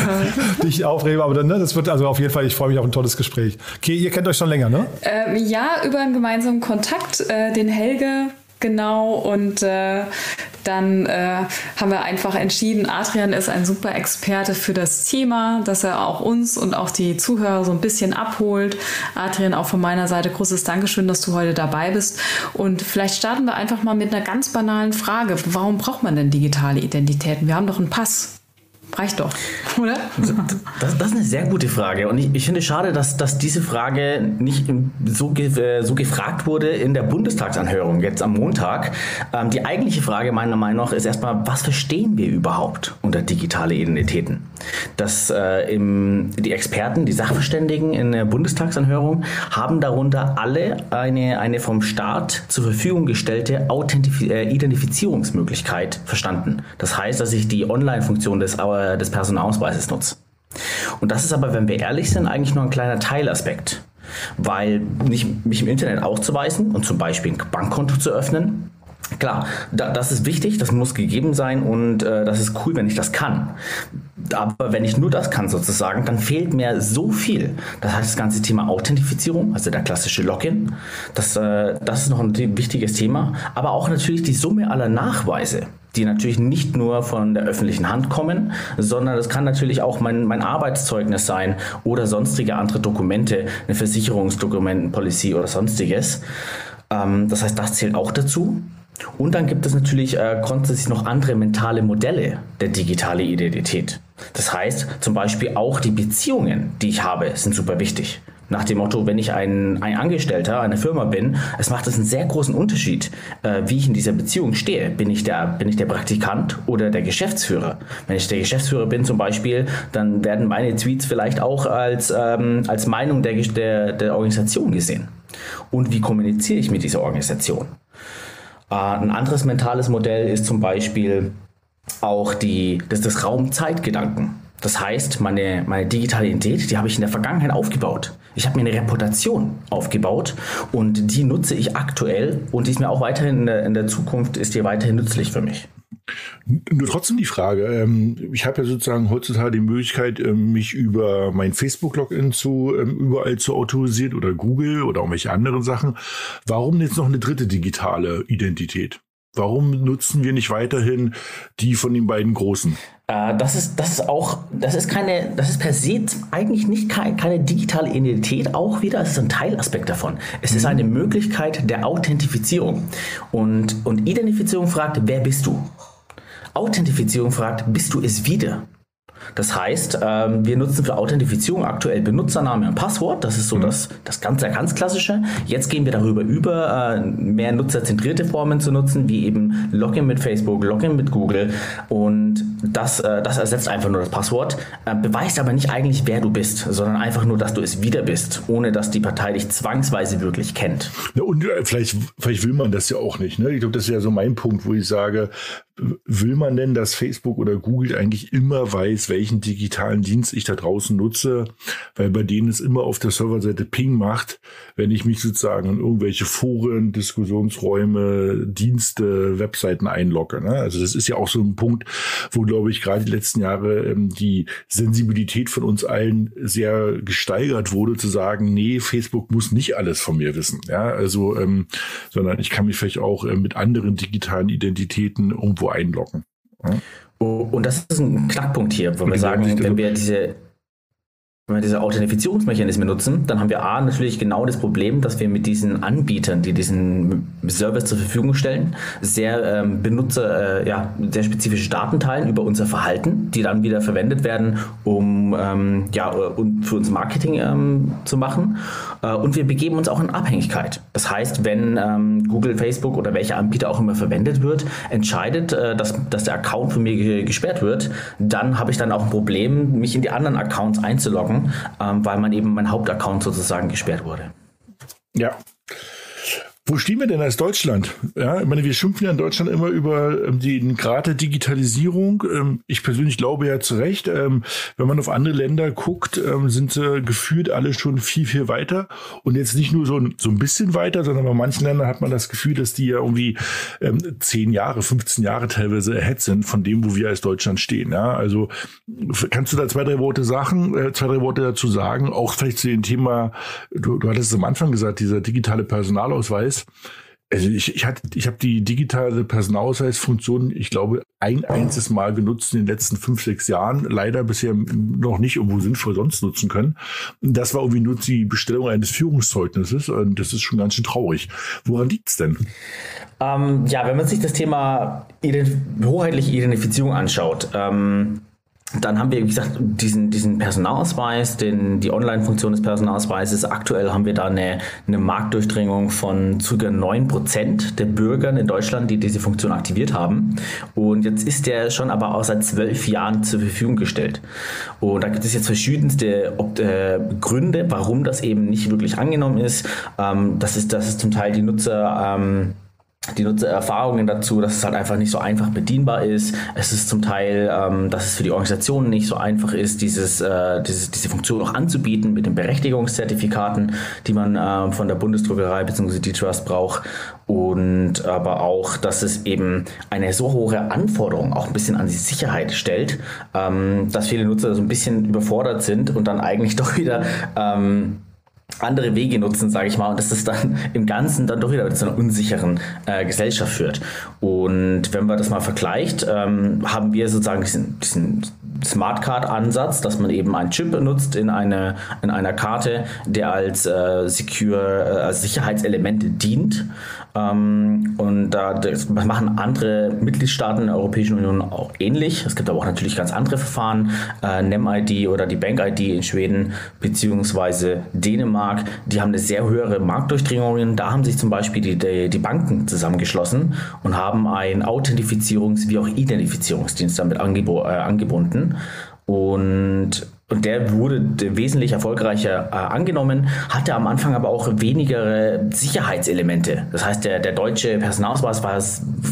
dich aufrebe, aber ne, das wird also auf jeden Fall, ich freue mich auf ein tolles Gespräch. Key, ihr kennt euch schon länger, ne? Ähm, ja, über einen gemeinsamen Kontakt, äh, den Helge genau und äh, dann äh, haben wir einfach entschieden, Adrian ist ein super Experte für das Thema, dass er auch uns und auch die Zuhörer so ein bisschen abholt. Adrian, auch von meiner Seite großes Dankeschön, dass du heute dabei bist. Und vielleicht starten wir einfach mal mit einer ganz banalen Frage. Warum braucht man denn digitale Identitäten? Wir haben doch einen Pass. Reicht doch, oder? Das, das, ist eine sehr gute Frage. Und ich, ich finde es schade, dass, dass diese Frage nicht so, ge, so gefragt wurde in der Bundestagsanhörung jetzt am Montag. Ähm, die eigentliche Frage meiner Meinung nach ist erstmal, was verstehen wir überhaupt unter digitale Identitäten? Dass äh, im, die Experten, die Sachverständigen in der Bundestagsanhörung haben darunter alle eine, eine vom Staat zur Verfügung gestellte Authentif äh, Identifizierungsmöglichkeit verstanden. Das heißt, dass ich die Online-Funktion des äh, des Personalausweises nutze. Und das ist aber, wenn wir ehrlich sind, eigentlich nur ein kleiner Teilaspekt. Weil nicht, mich im Internet auszuweisen und zum Beispiel ein Bankkonto zu öffnen, Klar, da, das ist wichtig, das muss gegeben sein und äh, das ist cool, wenn ich das kann. Aber wenn ich nur das kann sozusagen, dann fehlt mir so viel. Das heißt, das ganze Thema Authentifizierung, also der klassische Login, das, äh, das ist noch ein wichtiges Thema. Aber auch natürlich die Summe aller Nachweise die natürlich nicht nur von der öffentlichen Hand kommen, sondern das kann natürlich auch mein, mein Arbeitszeugnis sein oder sonstige andere Dokumente, eine Versicherungsdokument, Policy oder sonstiges. Ähm, das heißt, das zählt auch dazu. Und dann gibt es natürlich äh, grundsätzlich noch andere mentale Modelle der digitalen Identität. Das heißt, zum Beispiel auch die Beziehungen, die ich habe, sind super wichtig. Nach dem Motto, wenn ich ein, ein Angestellter einer Firma bin, es macht es einen sehr großen Unterschied, äh, wie ich in dieser Beziehung stehe. Bin ich, der, bin ich der Praktikant oder der Geschäftsführer? Wenn ich der Geschäftsführer bin zum Beispiel, dann werden meine Tweets vielleicht auch als, ähm, als Meinung der, der, der Organisation gesehen. Und wie kommuniziere ich mit dieser Organisation? Äh, ein anderes mentales Modell ist zum Beispiel auch die, das, das Raum-Zeit-Gedanken. Das heißt, meine, meine digitale Identität, die habe ich in der Vergangenheit aufgebaut. Ich habe mir eine Reputation aufgebaut und die nutze ich aktuell und die ist mir auch weiterhin in der, in der Zukunft, ist die weiterhin nützlich für mich. Nur trotzdem die Frage, ähm, ich habe ja sozusagen heutzutage die Möglichkeit, ähm, mich über mein Facebook-Login zu ähm, überall zu autorisieren oder Google oder irgendwelche anderen Sachen. Warum jetzt noch eine dritte digitale Identität? Warum nutzen wir nicht weiterhin die von den beiden großen? Äh, das ist, das ist auch, das ist keine, das ist per se eigentlich nicht keine, keine digitale Identität, auch wieder, es ist ein Teilaspekt davon. Es mhm. ist eine Möglichkeit der Authentifizierung. Und, und Identifizierung fragt, wer bist du? Authentifizierung fragt, bist du es wieder? Das heißt, ähm, wir nutzen für Authentifizierung aktuell Benutzername und Passwort. Das ist so mhm. das, das ganz, ganz klassische. Jetzt gehen wir darüber über, äh, mehr nutzerzentrierte Formen zu nutzen, wie eben Login mit Facebook, Login mit Google. Und das, äh, das ersetzt einfach nur das Passwort, äh, beweist aber nicht eigentlich, wer du bist, sondern einfach nur, dass du es wieder bist, ohne dass die Partei dich zwangsweise wirklich kennt. Ja, und äh, vielleicht, vielleicht will man das ja auch nicht. Ne? Ich glaube, das ist ja so mein Punkt, wo ich sage, will man denn, dass Facebook oder Google eigentlich immer weiß, welchen digitalen Dienst ich da draußen nutze, weil bei denen es immer auf der Serverseite Ping macht, wenn ich mich sozusagen in irgendwelche Foren, Diskussionsräume, Dienste, Webseiten einlogge. Ne? Also das ist ja auch so ein Punkt, wo, glaube ich, gerade die letzten Jahre ähm, die Sensibilität von uns allen sehr gesteigert wurde, zu sagen, nee, Facebook muss nicht alles von mir wissen. Ja, also, ähm, sondern ich kann mich vielleicht auch äh, mit anderen digitalen Identitäten irgendwo irgendwo einloggen. Ja? Oh, und das ist ein Knackpunkt hier, wo wir sagen, wenn wir diese wenn wir diese Authentifizierungsmechanismen nutzen, dann haben wir A natürlich genau das Problem, dass wir mit diesen Anbietern, die diesen Service zur Verfügung stellen, sehr ähm, Benutzer, äh, ja, sehr spezifische Daten teilen über unser Verhalten, die dann wieder verwendet werden, um ähm, ja, um für uns Marketing ähm, zu machen. Äh, und wir begeben uns auch in Abhängigkeit. Das heißt, wenn ähm, Google, Facebook oder welcher Anbieter auch immer verwendet wird, entscheidet, äh, dass, dass der Account von mir gesperrt wird, dann habe ich dann auch ein Problem, mich in die anderen Accounts einzuloggen ähm, weil man eben mein Hauptaccount sozusagen gesperrt wurde. Ja, wo stehen wir denn als Deutschland? Ja, ich meine, wir schimpfen ja in Deutschland immer über ähm, den Grad der Digitalisierung. Ähm, ich persönlich glaube ja zu Recht, ähm, wenn man auf andere Länder guckt, sind sie gefühlt alle schon viel, viel weiter. Und jetzt nicht nur so, so ein bisschen weiter, sondern bei manchen Ländern hat man das Gefühl, dass die ja irgendwie zehn Jahre, 15 Jahre teilweise ahead sind von dem, wo wir als Deutschland stehen. Ja, also kannst du da zwei, drei Worte sagen, äh, zwei, drei Worte dazu sagen? Auch vielleicht zu dem Thema, du, du hattest es am Anfang gesagt, dieser digitale Personalausweis ist. Also ich, ich, ich habe die digitale Personalausweisfunktion, ich glaube, ein einziges Mal genutzt in den letzten fünf, sechs Jahren. Leider bisher noch nicht irgendwo sinnvoll sonst nutzen können. Das war irgendwie nur die Bestellung eines Führungszeugnisses und das ist schon ganz schön traurig. Woran liegt es denn? Ähm, ja, wenn man sich das Thema Identif hoheitliche Identifizierung anschaut, ähm, dann haben wir, wie gesagt, diesen, diesen Personalausweis, den, die Online-Funktion des Personalausweises. Aktuell haben wir da eine, eine Marktdurchdringung von ca. 9% der Bürger in Deutschland, die diese Funktion aktiviert haben. Und jetzt ist der schon aber auch seit zwölf Jahren zur Verfügung gestellt. Und da gibt es jetzt verschiedenste äh, Gründe, warum das eben nicht wirklich angenommen ist. Ähm, das ist, dass es zum Teil die Nutzer ähm, die Nutzererfahrungen dazu, dass es halt einfach nicht so einfach bedienbar ist. Es ist zum Teil, ähm, dass es für die Organisationen nicht so einfach ist, dieses, äh, dieses, diese Funktion auch anzubieten mit den Berechtigungszertifikaten, die man äh, von der Bundesdruckerei bzw. die Trust braucht. Und aber auch, dass es eben eine so hohe Anforderung auch ein bisschen an die Sicherheit stellt, ähm, dass viele Nutzer so ein bisschen überfordert sind und dann eigentlich doch wieder ähm, andere Wege nutzen, sage ich mal, und dass das dann im Ganzen dann doch wieder zu einer unsicheren äh, Gesellschaft führt. Und wenn man das mal vergleicht, ähm, haben wir sozusagen diesen, diesen Smart Card Ansatz, dass man eben einen Chip benutzt in, eine, in einer Karte, der als äh, secure, äh, als Sicherheitselement dient. Ähm, und da machen andere Mitgliedstaaten der Europäischen Union auch ähnlich. Es gibt aber auch natürlich ganz andere Verfahren, äh, NEM-ID oder die Bank-ID in Schweden beziehungsweise Dänemark. Die haben eine sehr höhere Marktdurchdringung. Da haben sich zum Beispiel die, die, die Banken zusammengeschlossen und haben einen Authentifizierungs- wie auch Identifizierungsdienst damit angebo äh, angebunden. Und und der wurde wesentlich erfolgreicher äh, angenommen, hatte am Anfang aber auch weniger Sicherheitselemente. Das heißt, der, der deutsche Personalausweis war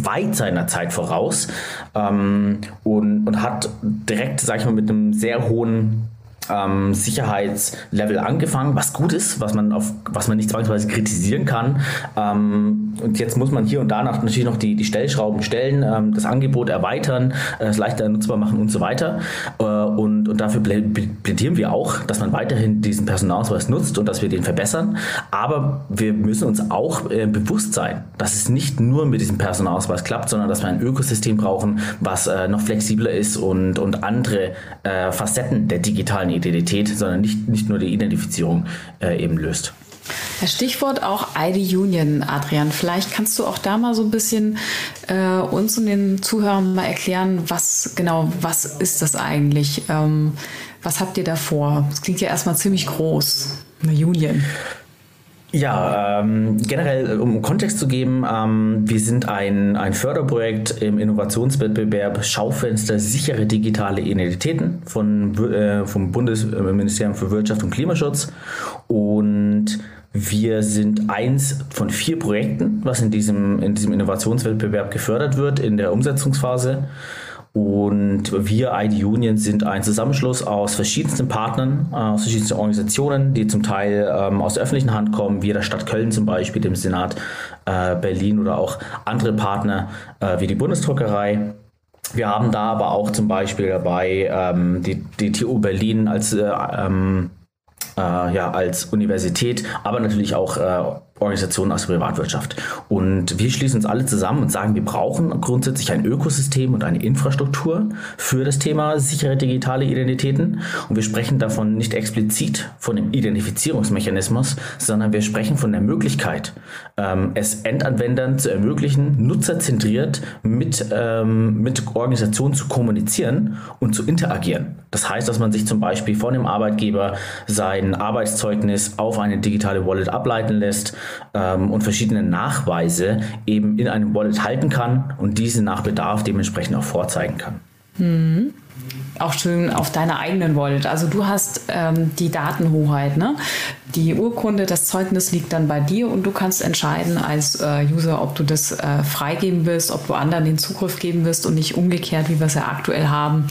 weit seiner Zeit voraus ähm, und, und hat direkt, sag ich mal, mit einem sehr hohen ähm, Sicherheitslevel angefangen, was gut ist, was man auf, was man nicht zwangsweise kritisieren kann. Ähm, und jetzt muss man hier und da natürlich noch die, die Stellschrauben stellen, ähm, das Angebot erweitern, äh, es leichter nutzbar machen und so weiter. Äh, und, und dafür plädieren wir auch, dass man weiterhin diesen Personalausweis nutzt und dass wir den verbessern. Aber wir müssen uns auch äh, bewusst sein, dass es nicht nur mit diesem Personalausweis klappt, sondern dass wir ein Ökosystem brauchen, was äh, noch flexibler ist und, und andere äh, Facetten der digitalen Identität, sondern nicht, nicht nur die Identifizierung äh, eben löst. Stichwort auch ID Union, Adrian. Vielleicht kannst du auch da mal so ein bisschen äh, uns und den Zuhörern mal erklären, was genau, was ist das eigentlich? Ähm, was habt ihr da vor? Das klingt ja erstmal ziemlich groß, eine Union. Ja, ähm, generell, um Kontext zu geben, ähm, wir sind ein, ein Förderprojekt im Innovationswettbewerb Schaufenster sichere digitale Identitäten von, äh, vom Bundesministerium für Wirtschaft und Klimaschutz. Und wir sind eins von vier Projekten, was in diesem, in diesem Innovationswettbewerb gefördert wird in der Umsetzungsphase. Und wir, ID Union, sind ein Zusammenschluss aus verschiedensten Partnern, aus verschiedensten Organisationen, die zum Teil ähm, aus der öffentlichen Hand kommen, wie der Stadt Köln zum Beispiel, dem Senat äh, Berlin oder auch andere Partner äh, wie die Bundesdruckerei. Wir haben da aber auch zum Beispiel dabei ähm, die, die TU Berlin als, äh, ähm, äh, ja, als Universität, aber natürlich auch äh, Organisationen aus der Privatwirtschaft. Und wir schließen uns alle zusammen und sagen, wir brauchen grundsätzlich ein Ökosystem und eine Infrastruktur für das Thema sichere digitale Identitäten. Und wir sprechen davon nicht explizit von dem Identifizierungsmechanismus, sondern wir sprechen von der Möglichkeit, ähm, es Endanwendern zu ermöglichen, nutzerzentriert mit, ähm, mit Organisationen zu kommunizieren und zu interagieren. Das heißt, dass man sich zum Beispiel von dem Arbeitgeber sein Arbeitszeugnis auf eine digitale Wallet ableiten lässt, ähm, und verschiedene Nachweise eben in einem Wallet halten kann und diese nach Bedarf dementsprechend auch vorzeigen kann. Mhm. Auch schön auf deiner eigenen Wallet. Also du hast ähm, die Datenhoheit. Ne? Die Urkunde, das Zeugnis liegt dann bei dir und du kannst entscheiden als äh, User, ob du das äh, freigeben willst, ob du anderen den Zugriff geben wirst und nicht umgekehrt, wie wir es ja aktuell haben,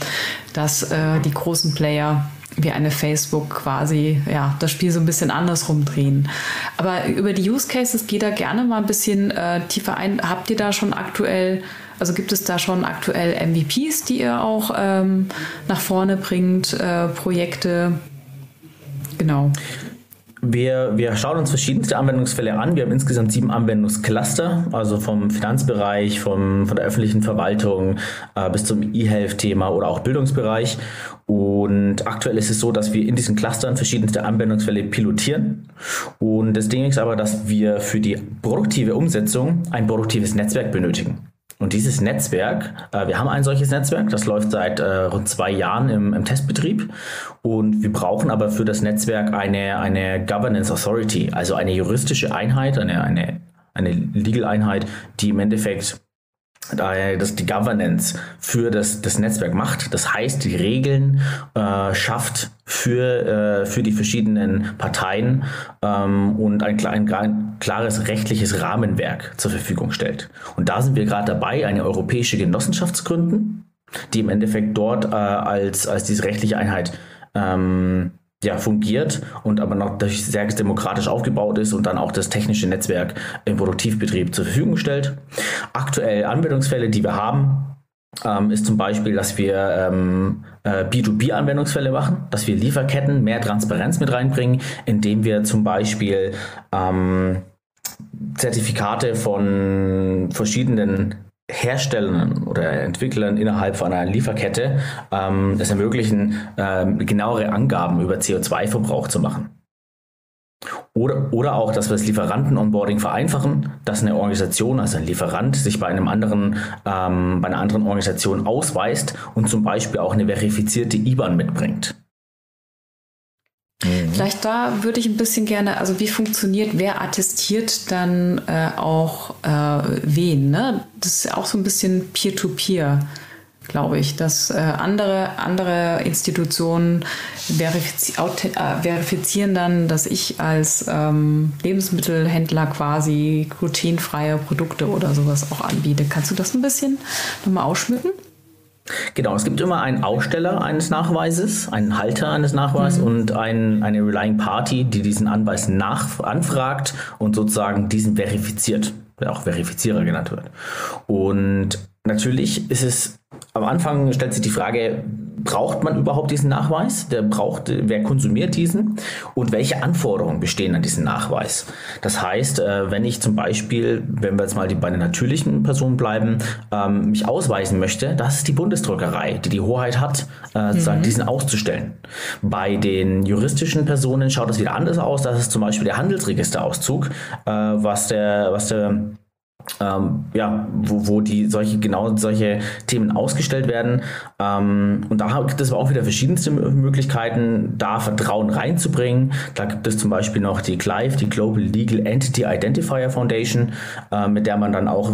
dass äh, die großen Player wie eine Facebook quasi ja, das Spiel so ein bisschen andersrum drehen. Aber über die Use Cases geht da gerne mal ein bisschen äh, tiefer ein. Habt ihr da schon aktuell, also gibt es da schon aktuell MVPs, die ihr auch ähm, nach vorne bringt, äh, Projekte? Genau. Wir, wir schauen uns verschiedenste Anwendungsfälle an. Wir haben insgesamt sieben Anwendungscluster, also vom Finanzbereich, vom, von der öffentlichen Verwaltung äh, bis zum E-Health-Thema oder auch Bildungsbereich. Und aktuell ist es so, dass wir in diesen Clustern verschiedenste Anwendungsfälle pilotieren. Und das Ding ist aber, dass wir für die produktive Umsetzung ein produktives Netzwerk benötigen. Und dieses Netzwerk, äh, wir haben ein solches Netzwerk, das läuft seit äh, rund zwei Jahren im, im, Testbetrieb. Und wir brauchen aber für das Netzwerk eine, eine Governance Authority, also eine juristische Einheit, eine, eine, eine Legal-Einheit, die im Endeffekt dass die Governance für das, das Netzwerk macht. Das heißt, die Regeln äh, schafft für, äh, für die verschiedenen Parteien ähm, und ein, ein, ein, klares rechtliches Rahmenwerk zur Verfügung stellt. Und da sind wir gerade dabei, eine europäische Genossenschaft zu gründen, die im Endeffekt dort äh, als, als diese rechtliche Einheit ähm, ja, fungiert und aber noch sehr demokratisch aufgebaut ist und dann auch das technische Netzwerk im Produktivbetrieb zur Verfügung stellt. Aktuell Anwendungsfälle, die wir haben, ähm, ist zum Beispiel, dass wir ähm, äh, B2B-Anwendungsfälle machen, dass wir Lieferketten mehr Transparenz mit reinbringen, indem wir zum Beispiel ähm, Zertifikate von verschiedenen Herstellern oder Entwicklern innerhalb von einer Lieferkette ähm, es ermöglichen, ähm, genauere Angaben über CO2-Verbrauch zu machen. Oder, oder auch, dass wir das Lieferanten-Onboarding vereinfachen, dass eine Organisation, also ein Lieferant, sich bei einem anderen, ähm, bei einer anderen Organisation ausweist und zum Beispiel auch eine verifizierte IBAN mitbringt. Mhm. Vielleicht da würde ich ein bisschen gerne, also wie funktioniert, wer attestiert dann äh, auch äh, wen? Ne? Das ist auch so ein bisschen Peer-to-Peer. glaube ich, dass äh, andere, andere Institutionen verifiz äh, verifizieren dann, dass ich als ähm, Lebensmittelhändler quasi glutenfreie Produkte oder sowas auch anbiete. Kannst du das ein bisschen nochmal ausschmücken? Genau, es gibt immer einen Aussteller eines Nachweises, einen Halter eines Nachweises mhm. und ein, eine Relying Party, die diesen Anweis nach, anfragt und sozusagen diesen verifiziert, der auch Verifizierer genannt wird. Und natürlich ist es, am Anfang stellt sich die Frage, braucht man überhaupt diesen Nachweis? Der braucht, wer konsumiert diesen? Und welche Anforderungen bestehen an diesen Nachweis? Das heißt, äh, wenn ich zum Beispiel, wenn wir jetzt mal bei den natürlichen Personen bleiben, ähm, mich ausweisen möchte, das ist die Bundesdruckerei, die die Hoheit hat, äh, mhm. diesen auszustellen. Bei den juristischen Personen schaut es wieder anders aus. Das ist zum Beispiel der Handelsregisterauszug, äh, was der, was der ähm, ja, wo, wo die solche genau solche Themen ausgestellt werden. Ähm, und da gibt es auch wieder verschiedenste Möglichkeiten, da Vertrauen reinzubringen. Da gibt es zum Beispiel noch die GLIFE, die Global Legal Entity Identifier Foundation, äh, mit der man dann auch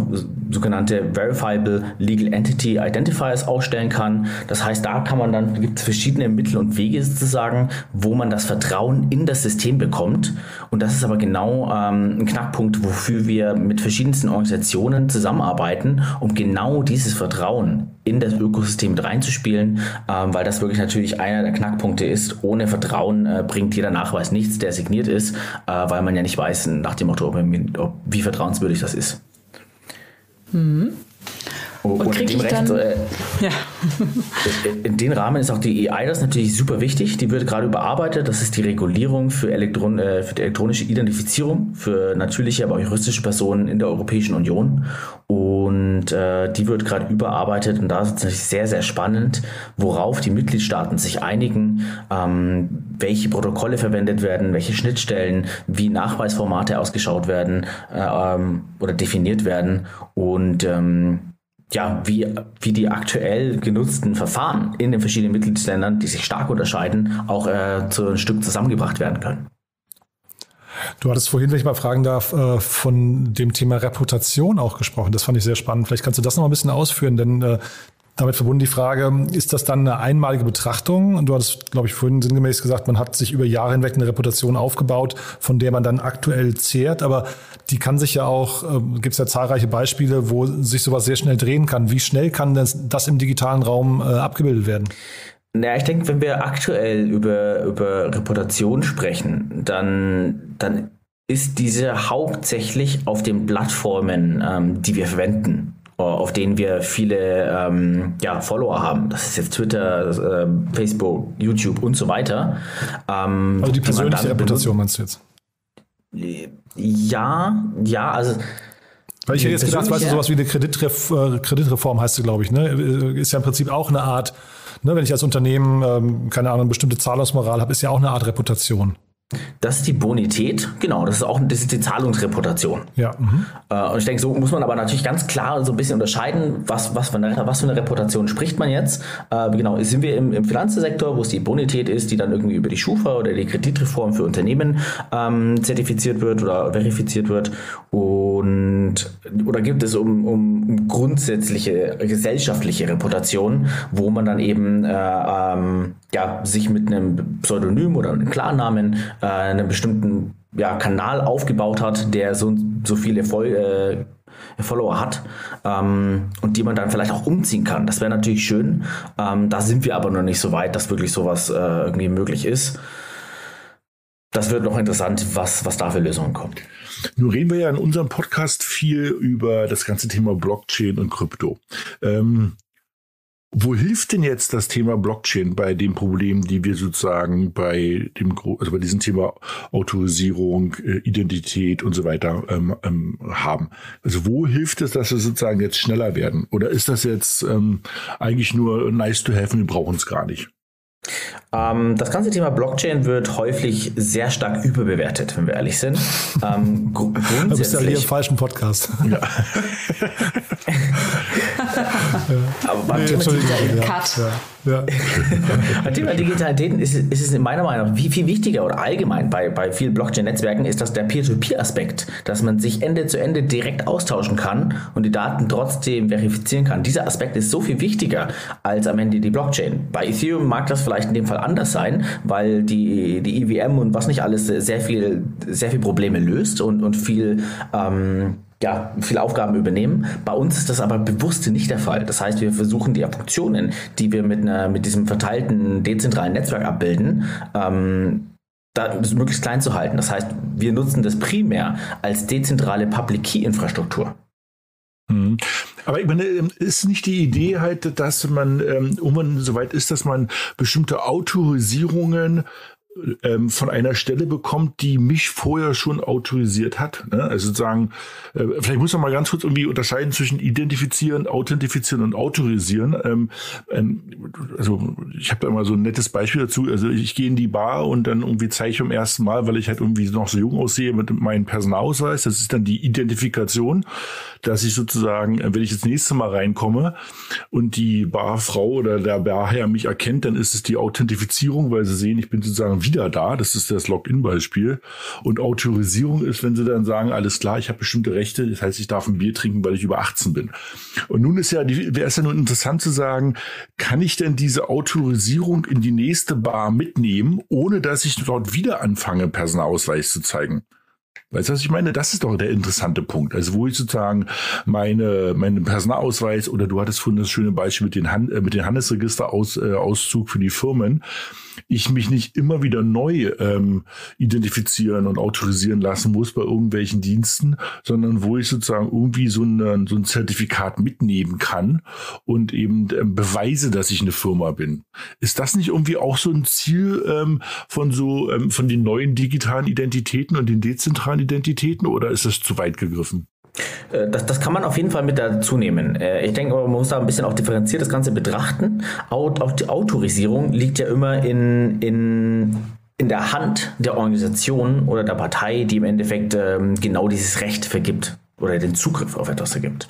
sogenannte Verifiable Legal Entity Identifiers ausstellen kann. Das heißt, da kann man dann, gibt es verschiedene Mittel und Wege sozusagen, wo man das Vertrauen in das System bekommt. Und das ist aber genau ähm, ein Knackpunkt, wofür wir mit verschiedensten Organisationen zusammenarbeiten, um genau dieses Vertrauen in das Ökosystem mit reinzuspielen, ähm, weil das wirklich natürlich einer der Knackpunkte ist. Ohne Vertrauen äh, bringt jeder Nachweis nichts, der signiert ist, äh, weil man ja nicht weiß nach dem Motto, ob, wie vertrauenswürdig das ist. Mhm. Und, in dem Recht, dann, äh, ja. in, dem Rahmen ist auch die EI das natürlich super wichtig. Die wird gerade überarbeitet. Das ist die Regulierung für, Elektron, äh, für die elektronische Identifizierung für natürliche, aber auch juristische Personen in der Europäischen Union. Und äh, die wird gerade überarbeitet und da ist es natürlich sehr, sehr spannend, worauf die Mitgliedstaaten sich einigen, ähm, welche Protokolle verwendet werden, welche Schnittstellen, wie Nachweisformate ausgeschaut werden äh, ähm, oder definiert werden. Und ähm, ja, wie, wie die aktuell genutzten Verfahren in den verschiedenen Mitgliedsländern, die sich stark unterscheiden, auch äh, zu ein Stück zusammengebracht werden können. Du hattest vorhin, wenn ich mal fragen darf, äh, von dem Thema Reputation auch gesprochen. Das fand ich sehr spannend. Vielleicht kannst du das noch mal ein bisschen ausführen, denn äh, damit verbunden die Frage, ist das dann eine einmalige Betrachtung? Du hattest, glaube ich, vorhin sinngemäß gesagt, man hat sich über Jahre hinweg eine Reputation aufgebaut, von der man dann aktuell zehrt. Aber die kann sich ja auch, äh, gibt es ja zahlreiche Beispiele, wo sich sowas sehr schnell drehen kann. Wie schnell kann das, das im digitalen Raum äh, abgebildet werden? Naja, ich denke, wenn wir aktuell über, über Reputation sprechen, dann, dann ist diese hauptsächlich auf den Plattformen, ähm, die wir verwenden auf denen wir viele ähm, ja, Follower haben. Das ist jetzt Twitter, äh, Facebook, YouTube und so weiter. Ähm, also die persönliche die Reputation meinst du jetzt? Ja, ja, also weil ich hätte jetzt gedacht, weißt du, sowas wie eine Kreditref äh, Kreditreform heißt sie, glaube ich, ne? Äh, ist ja im Prinzip auch eine Art, ne, wenn ich als Unternehmen, ähm, keine Ahnung, bestimmte Zahlungsmoral habe, ist ja auch eine Art Reputation. Das ist die Bonität, genau, das ist auch das ist die Zahlungsreputation. Ja. Mhm. Äh, und ich denke, so muss man aber natürlich ganz klar so ein bisschen unterscheiden, was, was, für, eine, was für eine Reputation spricht man jetzt. Äh, genau, sind wir im, im Finanzsektor, wo es die Bonität ist, die dann irgendwie über die Schufa oder die Kreditreform für Unternehmen ähm, zertifiziert wird oder verifiziert wird. Und oder gibt es um, um, um grundsätzliche gesellschaftliche Reputation, wo man dann eben äh, ähm, ja, sich mit einem Pseudonym oder einem Klarnamen äh, einen bestimmten ja, Kanal aufgebaut hat, der so, so viele Voll, äh, Follower hat ähm, und die man dann vielleicht auch umziehen kann. Das wäre natürlich schön. Ähm, da sind wir aber noch nicht so weit, dass wirklich sowas äh, irgendwie möglich ist. Das wird noch interessant, was, was da für Lösungen kommen. Nun reden wir ja in unserem Podcast viel über das ganze Thema Blockchain und Krypto. Ähm, wo hilft denn jetzt das Thema Blockchain bei den Problemen, die wir sozusagen bei dem, also bei diesem Thema Autorisierung, äh, Identität und so weiter ähm, ähm, haben? Also wo hilft es, dass wir sozusagen jetzt schneller werden? Oder ist das jetzt ähm, eigentlich nur nice to have wir brauchen es gar nicht? Ähm, das ganze Thema Blockchain wird häufig sehr stark überbewertet, wenn wir ehrlich sind. Ähm, gr grundsätzlich. Du bist ja hier im falschen Podcast. Ja. Aber beim nee, Thema Digitalität, ja. Ja. beim Thema Digitalität ist, ist, es in meiner Meinung nach viel, viel wichtiger oder allgemein bei, bei vielen Blockchain-Netzwerken ist das der Peer-to-Peer-Aspekt, dass man sich Ende zu Ende direkt austauschen kann und die Daten trotzdem verifizieren kann. Dieser Aspekt ist so viel wichtiger als am Ende die Blockchain. Bei Ethereum mag das vielleicht in dem Fall anders sein, weil die, die EVM und was nicht alles sehr viel, sehr viel Probleme löst und, und viel ähm, ja, viele Aufgaben übernehmen. Bei uns ist das aber bewusst nicht der Fall. Das heißt, wir versuchen die Funktionen, die wir mit, einer, mit diesem verteilten dezentralen Netzwerk abbilden, ähm, da möglichst klein zu halten. Das heißt, wir nutzen das primär als dezentrale Public Key Infrastruktur. Aber ich meine, ähm, ist nicht die Idee halt, dass man ähm, irgendwann soweit ist, dass man bestimmte Autorisierungen ähm, von einer Stelle bekommt, die mich vorher schon autorisiert hat. Ne? Also sozusagen, äh, vielleicht muss man mal ganz kurz irgendwie unterscheiden zwischen identifizieren, authentifizieren und autorisieren. Ähm, ähm, also ich habe da immer so ein nettes Beispiel dazu. Also ich gehe in die Bar und dann irgendwie zeige ich beim ersten Mal, weil ich halt irgendwie noch so jung aussehe mit meinem Personalausweis. Das ist dann die Identifikation, dass ich sozusagen, äh, wenn ich das nächste Mal reinkomme und die Barfrau oder der Barherr mich erkennt, dann ist es die Authentifizierung, weil sie sehen, ich bin sozusagen wieder da. Das ist das Login-Beispiel. Und Autorisierung ist, wenn sie dann sagen, alles klar, ich habe bestimmte Rechte, das heißt, ich darf ein Bier trinken, weil ich über 18 bin. Und nun ist ja, wäre es ja nun interessant zu sagen, kann ich denn diese Autorisierung in die nächste Bar mitnehmen, ohne dass ich dort wieder anfange, Personalausweis zu zeigen? Weißt du, was ich meine? Das ist doch der interessante Punkt. Also, wo ich sozusagen meine, meinen Personalausweis oder du hattest vorhin das schöne Beispiel mit den, Han äh, mit den Handelsregister-Auszug äh, für die Firmen ich mich nicht immer wieder neu ähm, identifizieren und autorisieren lassen muss bei irgendwelchen Diensten, sondern wo ich sozusagen irgendwie so, eine, so ein Zertifikat mitnehmen kann und eben ähm, beweise, dass ich eine Firma bin. Ist das nicht irgendwie auch so ein Ziel ähm, von so ähm, von den neuen digitalen Identitäten und den dezentralen Identitäten oder ist das zu weit gegriffen? Äh, das, das kann man auf jeden Fall mit dazu nehmen. Äh, ich denke, man muss da ein bisschen auch differenziert das Ganze betrachten. Auch die Autorisierung liegt ja immer in, in, in der Hand der Organisation oder der Partei, die im Endeffekt ähm, genau dieses Recht vergibt oder den Zugriff auf etwas ergibt.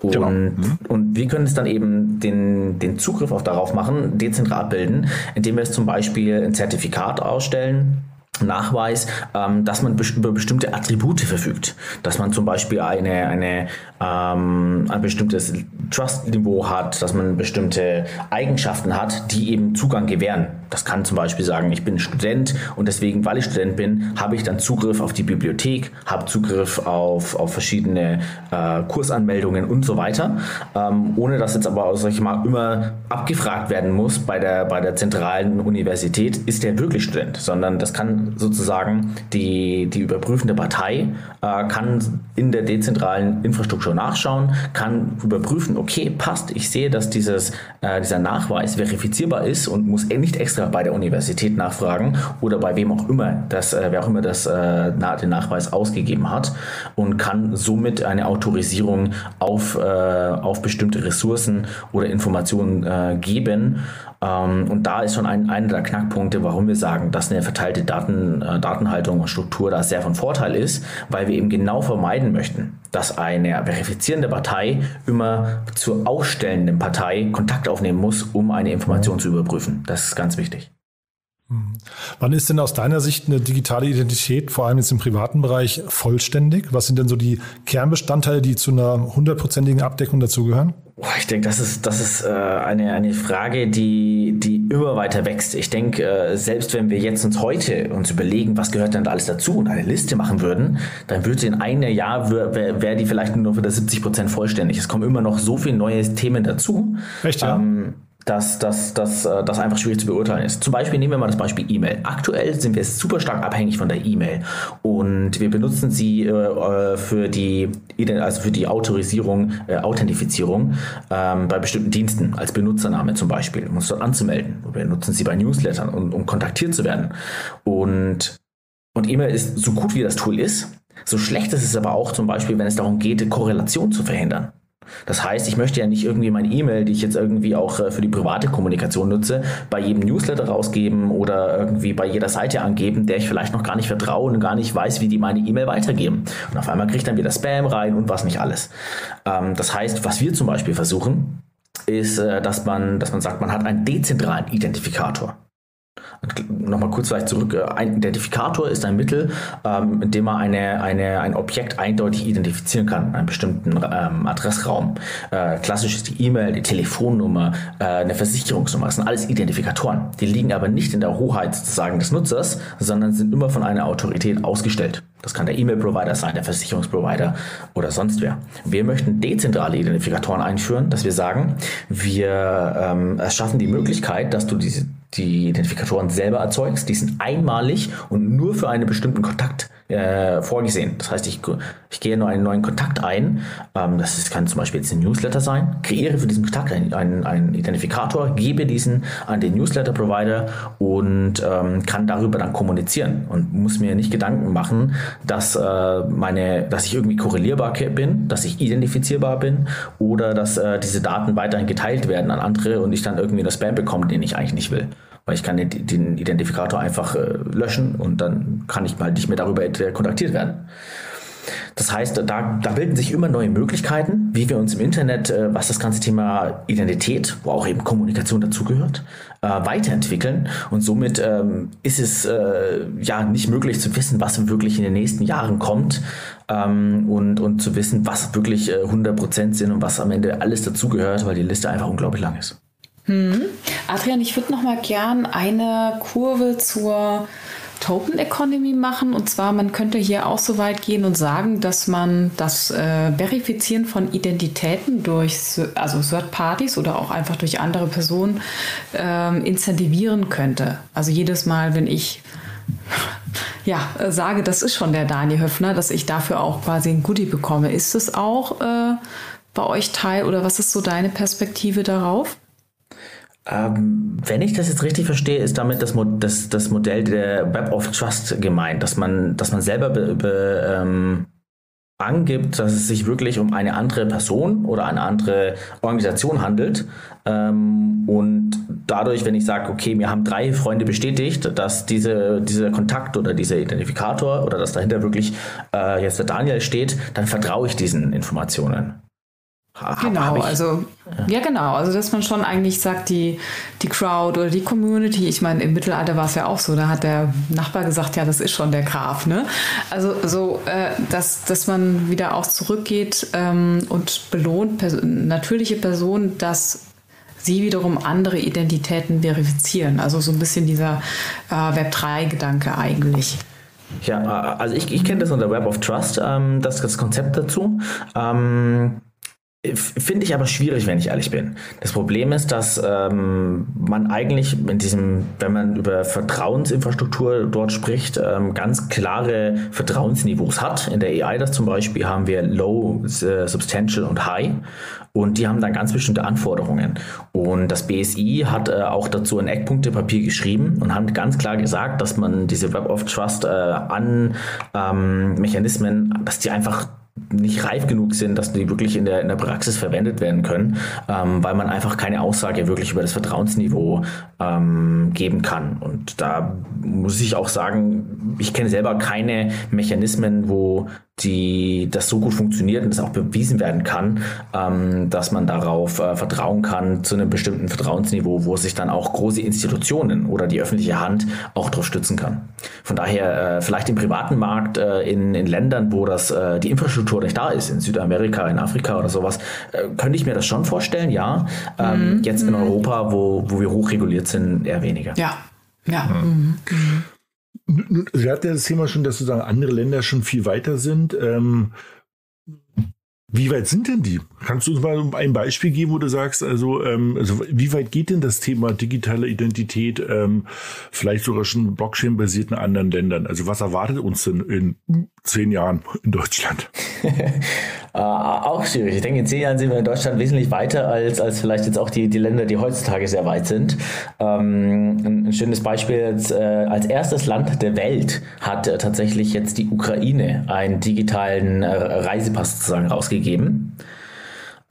Und, genau. mhm. und wir können es dann eben den, den Zugriff auch darauf machen, dezentral abbilden, indem wir es zum Beispiel ein Zertifikat ausstellen, Nachweis, ähm, dass man über bestimmte Attribute verfügt, dass man zum Beispiel eine, eine, ähm, ein bestimmtes Trust-Niveau hat, dass man bestimmte Eigenschaften hat, die eben Zugang gewähren. Das kann zum Beispiel sagen, ich bin Student und deswegen, weil ich Student bin, habe ich dann Zugriff auf die Bibliothek, habe Zugriff auf, auf verschiedene äh, Kursanmeldungen und so weiter, ähm, ohne dass jetzt aber, sag ich mal, immer abgefragt werden muss bei der, bei der zentralen Universität, ist der wirklich Student, sondern das kann sozusagen die, die überprüfende Partei äh, kann in der dezentralen Infrastruktur nachschauen, kann überprüfen, okay, passt, ich sehe, dass dieses, äh, dieser Nachweis verifizierbar ist und muss nicht extra bei der Universität nachfragen oder bei wem auch immer, das, äh, wer auch immer das, äh, den Nachweis ausgegeben hat und kann somit eine Autorisierung auf, äh, auf bestimmte Ressourcen oder Informationen äh, geben. Ähm, und da ist schon ein, einer der Knackpunkte, warum wir sagen, dass eine verteilte Daten, äh, Datenhaltung und Struktur da sehr von Vorteil ist, weil wir eben genau vermeiden möchten, dass eine verifizierende Partei immer zur ausstellenden Partei Kontakt aufnehmen muss, um eine Information zu überprüfen. Das ist ganz wichtig. Hm. Wann ist denn aus deiner Sicht eine digitale Identität, vor allem jetzt im privaten Bereich, vollständig? Was sind denn so die Kernbestandteile, die zu einer hundertprozentigen Abdeckung dazugehören? Ich denke, das ist, das ist äh, eine, eine Frage, die, die immer weiter wächst. Ich denke, äh, selbst wenn wir jetzt uns heute uns überlegen, was gehört denn da alles dazu und eine Liste machen würden, dann würde in einem Jahr wäre wär die vielleicht nur wieder 70 Prozent vollständig. Es kommen immer noch so viele neue Themen dazu. Echt, ja? Ähm, dass, dass, dass äh, das einfach schwierig zu beurteilen ist. Zum Beispiel nehmen wir mal das Beispiel E-Mail. Aktuell sind wir super stark abhängig von der E-Mail und wir benutzen sie äh, äh für die also für die Autorisierung, äh, Authentifizierung ähm, bei bestimmten Diensten als Benutzername zum Beispiel, um uns dort anzumelden. Wir nutzen sie bei Newslettern, um, um kontaktiert zu werden. Und und E-Mail ist so gut wie das Tool ist, so schlecht ist es aber auch zum Beispiel, wenn es darum geht, Korrelation zu verhindern. Das heißt, ich möchte ja nicht irgendwie meine E-Mail, die ich jetzt irgendwie auch äh, für die private Kommunikation nutze, bei jedem Newsletter rausgeben oder irgendwie bei jeder Seite angeben, der ich vielleicht noch gar nicht vertraue und gar nicht weiß, wie die meine E-Mail weitergeben. Und auf einmal kriege ich dann wieder Spam rein und was nicht alles. Ähm, das heißt, was wir zum Beispiel versuchen, ist, äh, dass man, dass man sagt, man hat einen dezentralen Identifikator. Nochmal kurz vielleicht zurück. Äh, ein Identifikator ist ein Mittel, ähm, mit dem man eine, eine, ein Objekt eindeutig identifizieren kann, einen bestimmten ähm, Adressraum. Äh, klassisch ist die E-Mail, die Telefonnummer, äh, eine Versicherungsnummer. Das sind alles Identifikatoren. Die liegen aber nicht in der Hoheit sozusagen des Nutzers, sondern sind immer von einer Autorität ausgestellt. Das kann der E-Mail-Provider sein, der Versicherungsprovider oder sonst wer. Wir möchten dezentrale Identifikatoren einführen, dass wir sagen, wir ähm, schaffen die Möglichkeit, dass du diese die Identifikatoren selber erzeugst. Die sind einmalig und nur für einen bestimmten Kontakt äh, vorgesehen. Das heißt, ich, ich gehe nur einen neuen Kontakt ein. Ähm, das ist, kann zum Beispiel jetzt ein Newsletter sein. Kreiere für diesen Kontakt einen, einen, einen Identifikator, gebe diesen an den Newsletter-Provider und ähm, kann darüber dann kommunizieren und muss mir nicht Gedanken machen, dass, äh, meine, dass ich irgendwie korrelierbar bin, dass ich identifizierbar bin oder dass äh, diese Daten weiterhin geteilt werden an andere und ich dann irgendwie das Spam bekomme, den ich eigentlich nicht will weil ich kann den, den Identifikator einfach äh, löschen und dann kann ich halt nicht mehr darüber kontaktiert werden. Das heißt, da, da bilden sich immer neue Möglichkeiten, wie wir uns im Internet, äh, was das ganze Thema Identität, wo auch eben Kommunikation dazugehört, äh, weiterentwickeln. Und somit ähm, ist es äh, ja nicht möglich zu wissen, was wirklich in den nächsten Jahren kommt ähm, und, und zu wissen, was wirklich äh, 100% sind und was am Ende alles dazugehört, weil die Liste einfach unglaublich lang ist. Hm. Adrian, ich würde noch mal gern eine Kurve zur Token Economy machen. Und zwar, man könnte hier auch so weit gehen und sagen, dass man das äh, Verifizieren von Identitäten durch also Third Parties oder auch einfach durch andere Personen ähm, incentivieren könnte. Also jedes Mal, wenn ich ja, sage, das ist schon der Daniel Höfner, dass ich dafür auch quasi ein Goodie bekomme. Ist es auch äh, bei euch Teil oder was ist so deine Perspektive darauf? Ähm, wenn ich das jetzt richtig verstehe, ist damit das, das, das Modell der Web of Trust gemeint, dass man, dass man selber be, be, ähm, angibt, dass es sich wirklich um eine andere Person oder eine andere Organisation handelt. Ähm, und dadurch, wenn ich sage, okay, mir haben drei Freunde bestätigt, dass diese, dieser Kontakt oder dieser Identifikator oder dass dahinter wirklich äh, jetzt der Daniel steht, dann vertraue ich diesen Informationen. Genau, also ja. ja. genau, also dass man schon eigentlich sagt, die, die Crowd oder die Community, ich meine, im Mittelalter war es ja auch so, da hat der Nachbar gesagt, ja, das ist schon der Graf, ne? Also so, äh, dass, dass man wieder auch zurückgeht ähm, und belohnt pers natürliche Personen, dass sie wiederum andere Identitäten verifizieren. Also so ein bisschen dieser äh, Web3-Gedanke eigentlich. Ja, also ich, ich kenne das unter Web of Trust, ähm, das, das Konzept dazu. Ähm Finde ich aber schwierig, wenn ich ehrlich bin. Das Problem ist, dass ähm, man eigentlich in diesem, wenn man über Vertrauensinfrastruktur dort spricht, ähm, ganz klare Vertrauensniveaus hat. In der AI das zum Beispiel haben wir Low, äh, Substantial und High. Und die haben dann ganz bestimmte Anforderungen. Und das BSI hat äh, auch dazu ein Eckpunktepapier geschrieben und haben ganz klar gesagt, dass man diese Web of Trust äh, an ähm, Mechanismen, dass die einfach nicht reif genug sind, dass die wirklich in der, in der Praxis verwendet werden können, ähm, weil man einfach keine Aussage wirklich über das Vertrauensniveau ähm, geben kann. Und da muss ich auch sagen, ich kenne selber keine Mechanismen, wo die das so gut funktioniert und das auch bewiesen werden kann, ähm, dass man darauf äh, vertrauen kann zu einem bestimmten Vertrauensniveau, wo sich dann auch große Institutionen oder die öffentliche Hand auch darauf stützen kann. Von daher äh, vielleicht im privaten Markt äh, in, in Ländern, wo das äh, die Infrastruktur nicht da ist, in Südamerika, in Afrika oder sowas, äh, könnte ich mir das schon vorstellen, ja. Ähm, mhm. Jetzt in mhm. Europa, wo, wo wir hochreguliert sind, eher weniger. Ja, ja. Mhm. Mhm. Sie hat ja das Thema schon, dass sozusagen andere Länder schon viel weiter sind. Ähm, wie weit sind denn die? Kannst du uns mal ein Beispiel geben, wo du sagst, also, ähm, also wie weit geht denn das Thema digitale Identität, ähm, vielleicht sogar schon Blockchain-basiert in anderen Ländern? Also was erwartet uns denn in zehn Jahren in Deutschland? äh, auch schwierig. Ich denke, in zehn Jahren sind wir in Deutschland wesentlich weiter als, als vielleicht jetzt auch die, die Länder, die heutzutage sehr weit sind. Ähm, ein, ein, schönes Beispiel, jetzt, äh, als erstes Land der Welt hat äh, tatsächlich jetzt die Ukraine einen digitalen äh, Reisepass sozusagen rausgegeben gegeben,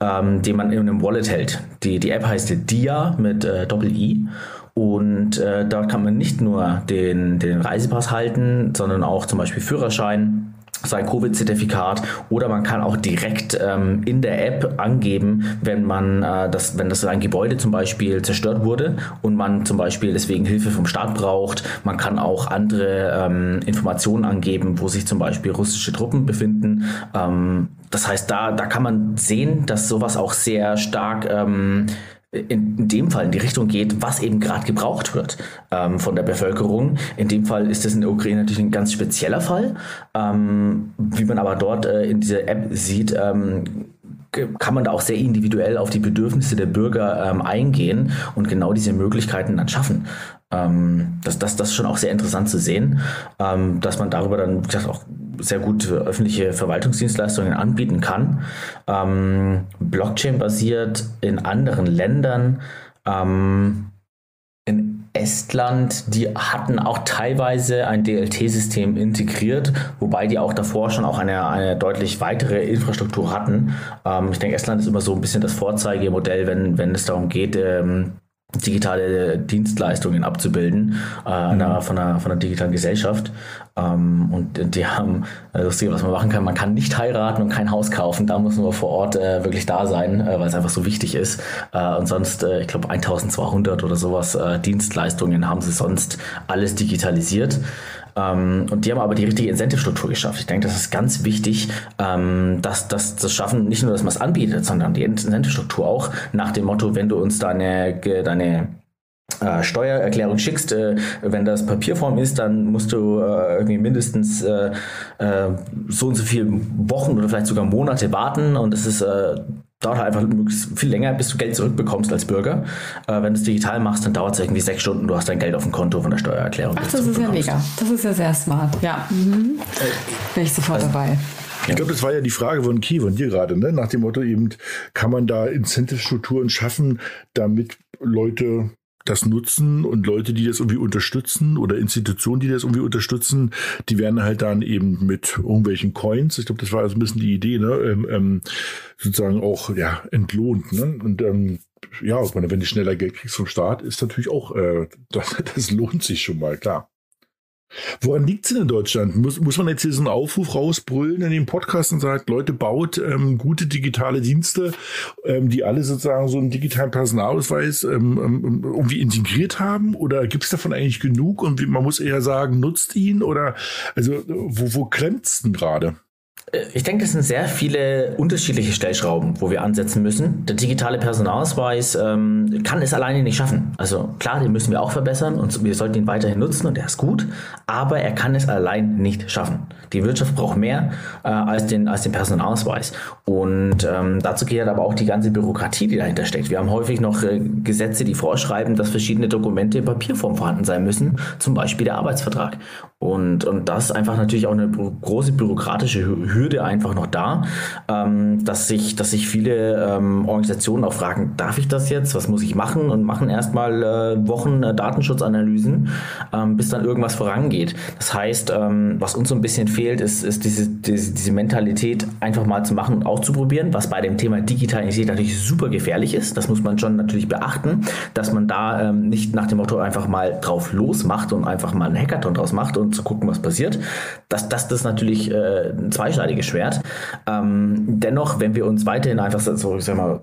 ähm, den man in einem Wallet hält. Die, die App heißt Dia mit äh, Doppel-I. Und äh, dort kann man nicht nur den, den Reisepass halten, sondern auch zum Beispiel Führerschein, sein Covid-Zertifikat oder man kann auch direkt ähm, in der App angeben, wenn man äh, das, wenn das ein Gebäude zum Beispiel zerstört wurde und man zum Beispiel deswegen Hilfe vom Staat braucht. Man kann auch andere ähm, Informationen angeben, wo sich zum Beispiel russische Truppen befinden. Ähm, das heißt, da, da kann man sehen, dass sowas auch sehr stark ähm, in dem Fall in die Richtung geht, was eben gerade gebraucht wird ähm, von der Bevölkerung. In dem Fall ist das in der Ukraine natürlich ein ganz spezieller Fall. Ähm, wie man aber dort äh, in dieser App sieht, ähm, kann man da auch sehr individuell auf die Bedürfnisse der Bürger ähm, eingehen und genau diese Möglichkeiten dann schaffen. Ähm, das, das, das ist schon auch sehr interessant zu sehen, ähm, dass man darüber dann, wie gesagt, auch sehr gut öffentliche Verwaltungsdienstleistungen anbieten kann. Ähm, Blockchain basiert in anderen Ländern. Ähm, in Estland, die hatten auch teilweise ein DLT-System integriert, wobei die auch davor schon auch eine, eine deutlich weitere Infrastruktur hatten. Ähm, ich denke, Estland ist immer so ein bisschen das Vorzeigemodell, wenn, wenn es darum geht, ähm, digitale Dienstleistungen abzubilden äh, mhm. von, einer, von einer digitalen Gesellschaft. Ähm, und die haben, äh, lustig, was man machen kann, man kann nicht heiraten und kein Haus kaufen, da muss man vor Ort äh, wirklich da sein, äh, weil es einfach so wichtig ist. Äh, und sonst, äh, ich glaube 1200 oder sowas äh, Dienstleistungen haben sie sonst alles digitalisiert. Ähm, und die haben aber die richtige Incentive-Struktur geschafft. Ich denke, das ist ganz wichtig, ähm, dass, dass das schaffen, nicht nur, dass man es anbietet, sondern die Incentive-Struktur auch nach dem Motto, wenn du uns deine, deine äh, Steuererklärung schickst, äh, wenn das Papierform ist, dann musst du äh, irgendwie mindestens äh, äh, so und so viele Wochen oder vielleicht sogar Monate warten und das ist äh, dauert halt einfach viel länger, bis du Geld zurückbekommst als Bürger. Äh, wenn du es digital machst, dann dauert es irgendwie sechs Stunden, du hast dein Geld auf dem Konto von der Steuererklärung. Ach, das ist ja mega. Das ist ja sehr smart. Ja. Mhm. Bin ich sofort also, dabei. Ich glaube, das war ja die Frage von Kiew und dir gerade, ne? nach dem Motto eben, kann man da Incentive-Strukturen schaffen, damit Leute das nutzen und Leute, die das irgendwie unterstützen oder Institutionen, die das irgendwie unterstützen, die werden halt dann eben mit irgendwelchen Coins, ich glaube, das war also ein bisschen die Idee, ne, ähm, ähm, sozusagen auch ja entlohnt. Ne? Und ähm, ja, wenn du schneller Geld kriegst vom Staat, ist natürlich auch, äh, das, das lohnt sich schon mal, klar. Woran liegt es denn in Deutschland? Muss, muss man jetzt diesen Aufruf rausbrüllen in dem Podcast und sagt, Leute, baut ähm, gute digitale Dienste, ähm, die alle sozusagen so einen digitalen Personalausweis ähm, ähm irgendwie integriert haben? Oder gibt es davon eigentlich genug und man muss eher sagen, nutzt ihn? Oder also wo, wo klemmt es denn gerade? Äh, ich denke, es sind sehr viele unterschiedliche Stellschrauben, wo wir ansetzen müssen. Der digitale Personalausweis ähm, kann es alleine nicht schaffen. Also klar, den müssen wir auch verbessern und wir sollten ihn weiterhin nutzen und er ist gut, aber er kann es allein nicht schaffen. Die Wirtschaft braucht mehr äh, als, den, als den Personalausweis. Und ähm, dazu gehört aber auch die ganze Bürokratie, die dahinter steckt. Wir haben häufig noch äh, Gesetze, die vorschreiben, dass verschiedene Dokumente in Papierform vorhanden sein müssen, zum Beispiel der Arbeitsvertrag. Und, und das einfach natürlich auch eine große bürokratische Hürde einfach noch da, ähm, dass, sich, dass sich viele ähm, Organisationen auch fragen, darf ich das jetzt? Was muss ich machen? Und machen erstmal äh, Wochen äh, Datenschutzanalysen, ähm, bis dann irgendwas vorangeht. Das heißt, ähm, was uns so ein bisschen fehlt, ist, ist diese, diese, diese Mentalität, einfach mal zu machen und auszuprobieren, was bei dem Thema Digitalität natürlich super gefährlich ist. Das muss man schon natürlich beachten, dass man da ähm, nicht nach dem Motto einfach mal drauf losmacht und einfach mal einen Hackathon draus macht und zu gucken, was passiert. Das, das, das ist natürlich äh, ein zweischneidiges Schwert. Ähm, dennoch, wenn wir uns weiterhin einfach so, ich sag mal,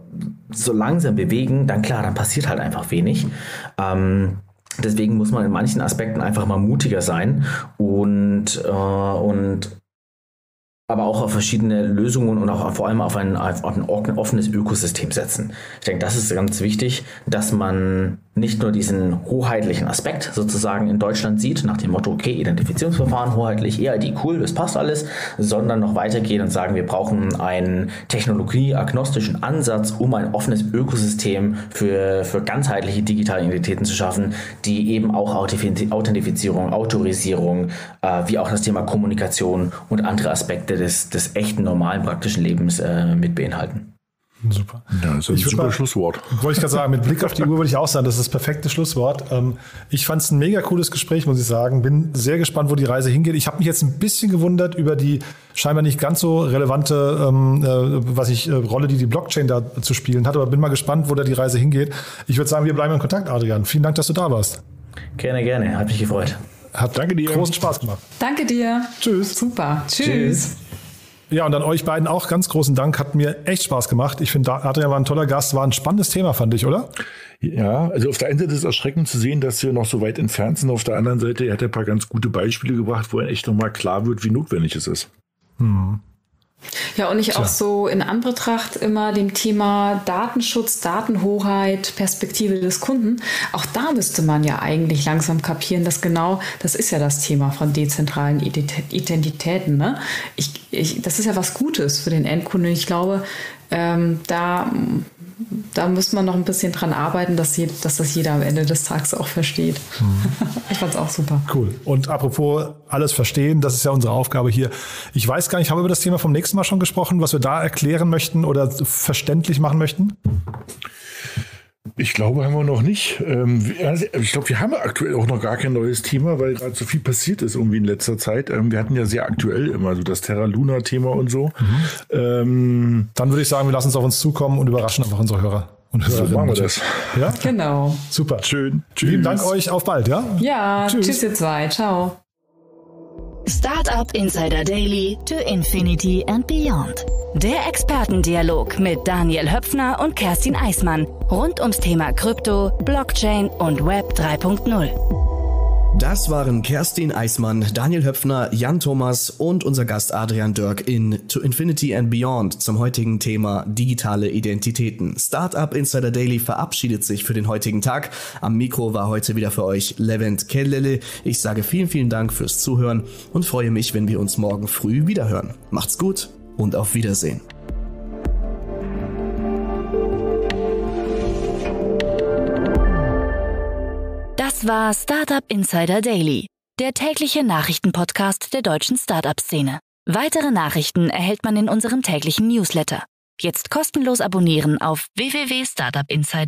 so langsam bewegen, dann klar, dann passiert halt einfach wenig. Ähm, deswegen muss man in manchen Aspekten einfach mal mutiger sein und, äh, und aber auch auf verschiedene Lösungen und auch vor allem auf ein, auf ein offenes Ökosystem setzen. Ich denke, das ist ganz wichtig, dass man nicht nur diesen hoheitlichen Aspekt sozusagen in Deutschland sieht, nach dem Motto, okay, Identifizierungsverfahren, hoheitlich, EID, cool, das passt alles, sondern noch weitergehen und sagen, wir brauchen einen technologieagnostischen Ansatz, um ein offenes Ökosystem für, für ganzheitliche digitale Identitäten zu schaffen, die eben auch Authentifizierung, Autorisierung, äh, wie auch das Thema Kommunikation und andere Aspekte des, des echten, normalen, praktischen Lebens äh, mit beinhalten. Super. Ja, das ist ein ich super mal, Schlusswort. Wollte ich gerade sagen, mit Blick auf die Uhr würde ich auch sagen, das ist das perfekte Schlusswort. Ähm, ich fand es ein mega cooles Gespräch, muss ich sagen. Bin sehr gespannt, wo die Reise hingeht. Ich habe mich jetzt ein bisschen gewundert über die scheinbar nicht ganz so relevante ähm, äh, was ich, äh, Rolle, die die Blockchain da zu spielen hat, aber bin mal gespannt, wo da die Reise hingeht. Ich würde sagen, wir bleiben in Kontakt, Adrian. Vielen Dank, dass du da warst. Gerne, gerne. Hat mich gefreut. Hat Danke dir. großen Spaß gemacht. Danke dir. Tschüss. Super. Tschüss. Tschüss. Ja, und an euch beiden auch ganz großen Dank. Hat mir echt Spaß gemacht. Ich finde, Adrian war ein toller Gast, war ein spannendes Thema, fand ich, oder? Ja, also auf der einen Seite ist es erschreckend zu sehen, dass wir noch so weit entfernt sind. Auf der anderen Seite, er hat ein paar ganz gute Beispiele gebracht, wo er echt nochmal klar wird, wie notwendig es ist. Hm. Ja, und ich Tja. auch so in Anbetracht immer dem Thema Datenschutz, Datenhoheit, Perspektive des Kunden. Auch da müsste man ja eigentlich langsam kapieren, dass genau das ist ja das Thema von dezentralen Identitäten. Ne? Ich, ich, das ist ja was Gutes für den Endkunden. Ich glaube, ähm, da da muss man noch ein bisschen dran arbeiten, dass, je, dass das jeder am Ende des Tages auch versteht. Mhm. Ich fand es auch super. Cool. Und apropos alles verstehen, das ist ja unsere Aufgabe hier. Ich weiß gar nicht, haben wir über das Thema vom nächsten Mal schon gesprochen, was wir da erklären möchten oder verständlich machen möchten? Ich glaube, haben wir noch nicht. Ähm, also, ich glaube, wir haben aktuell auch noch gar kein neues Thema, weil gerade so viel passiert ist irgendwie in letzter Zeit. Ähm, wir hatten ja sehr aktuell immer so das Terra Luna Thema und so. Mhm. Ähm, Dann würde ich sagen, wir lassen es auf uns zukommen und überraschen einfach unsere Hörer. Und so machen wir das. Ja? Genau. Super. Schön. Tschüss. Vielen Dank euch. Auf bald, ja? Ja. Tschüss, tschüss ihr zwei. Ciao. Startup Insider Daily to Infinity and Beyond. Der Expertendialog mit Daniel Höpfner und Kerstin Eismann rund ums Thema Krypto, Blockchain und Web 3.0. Das waren Kerstin Eismann, Daniel Höpfner, Jan Thomas und unser Gast Adrian Dirk in To Infinity and Beyond zum heutigen Thema digitale Identitäten. Startup Insider Daily verabschiedet sich für den heutigen Tag. Am Mikro war heute wieder für euch Levent Kellele. Ich sage vielen, vielen Dank fürs Zuhören und freue mich, wenn wir uns morgen früh wiederhören. Macht's gut und auf Wiedersehen. Das war Startup Insider Daily, der tägliche Nachrichtenpodcast der deutschen Startup-Szene. Weitere Nachrichten erhält man in unserem täglichen Newsletter. Jetzt kostenlos abonnieren auf www.startupinsider.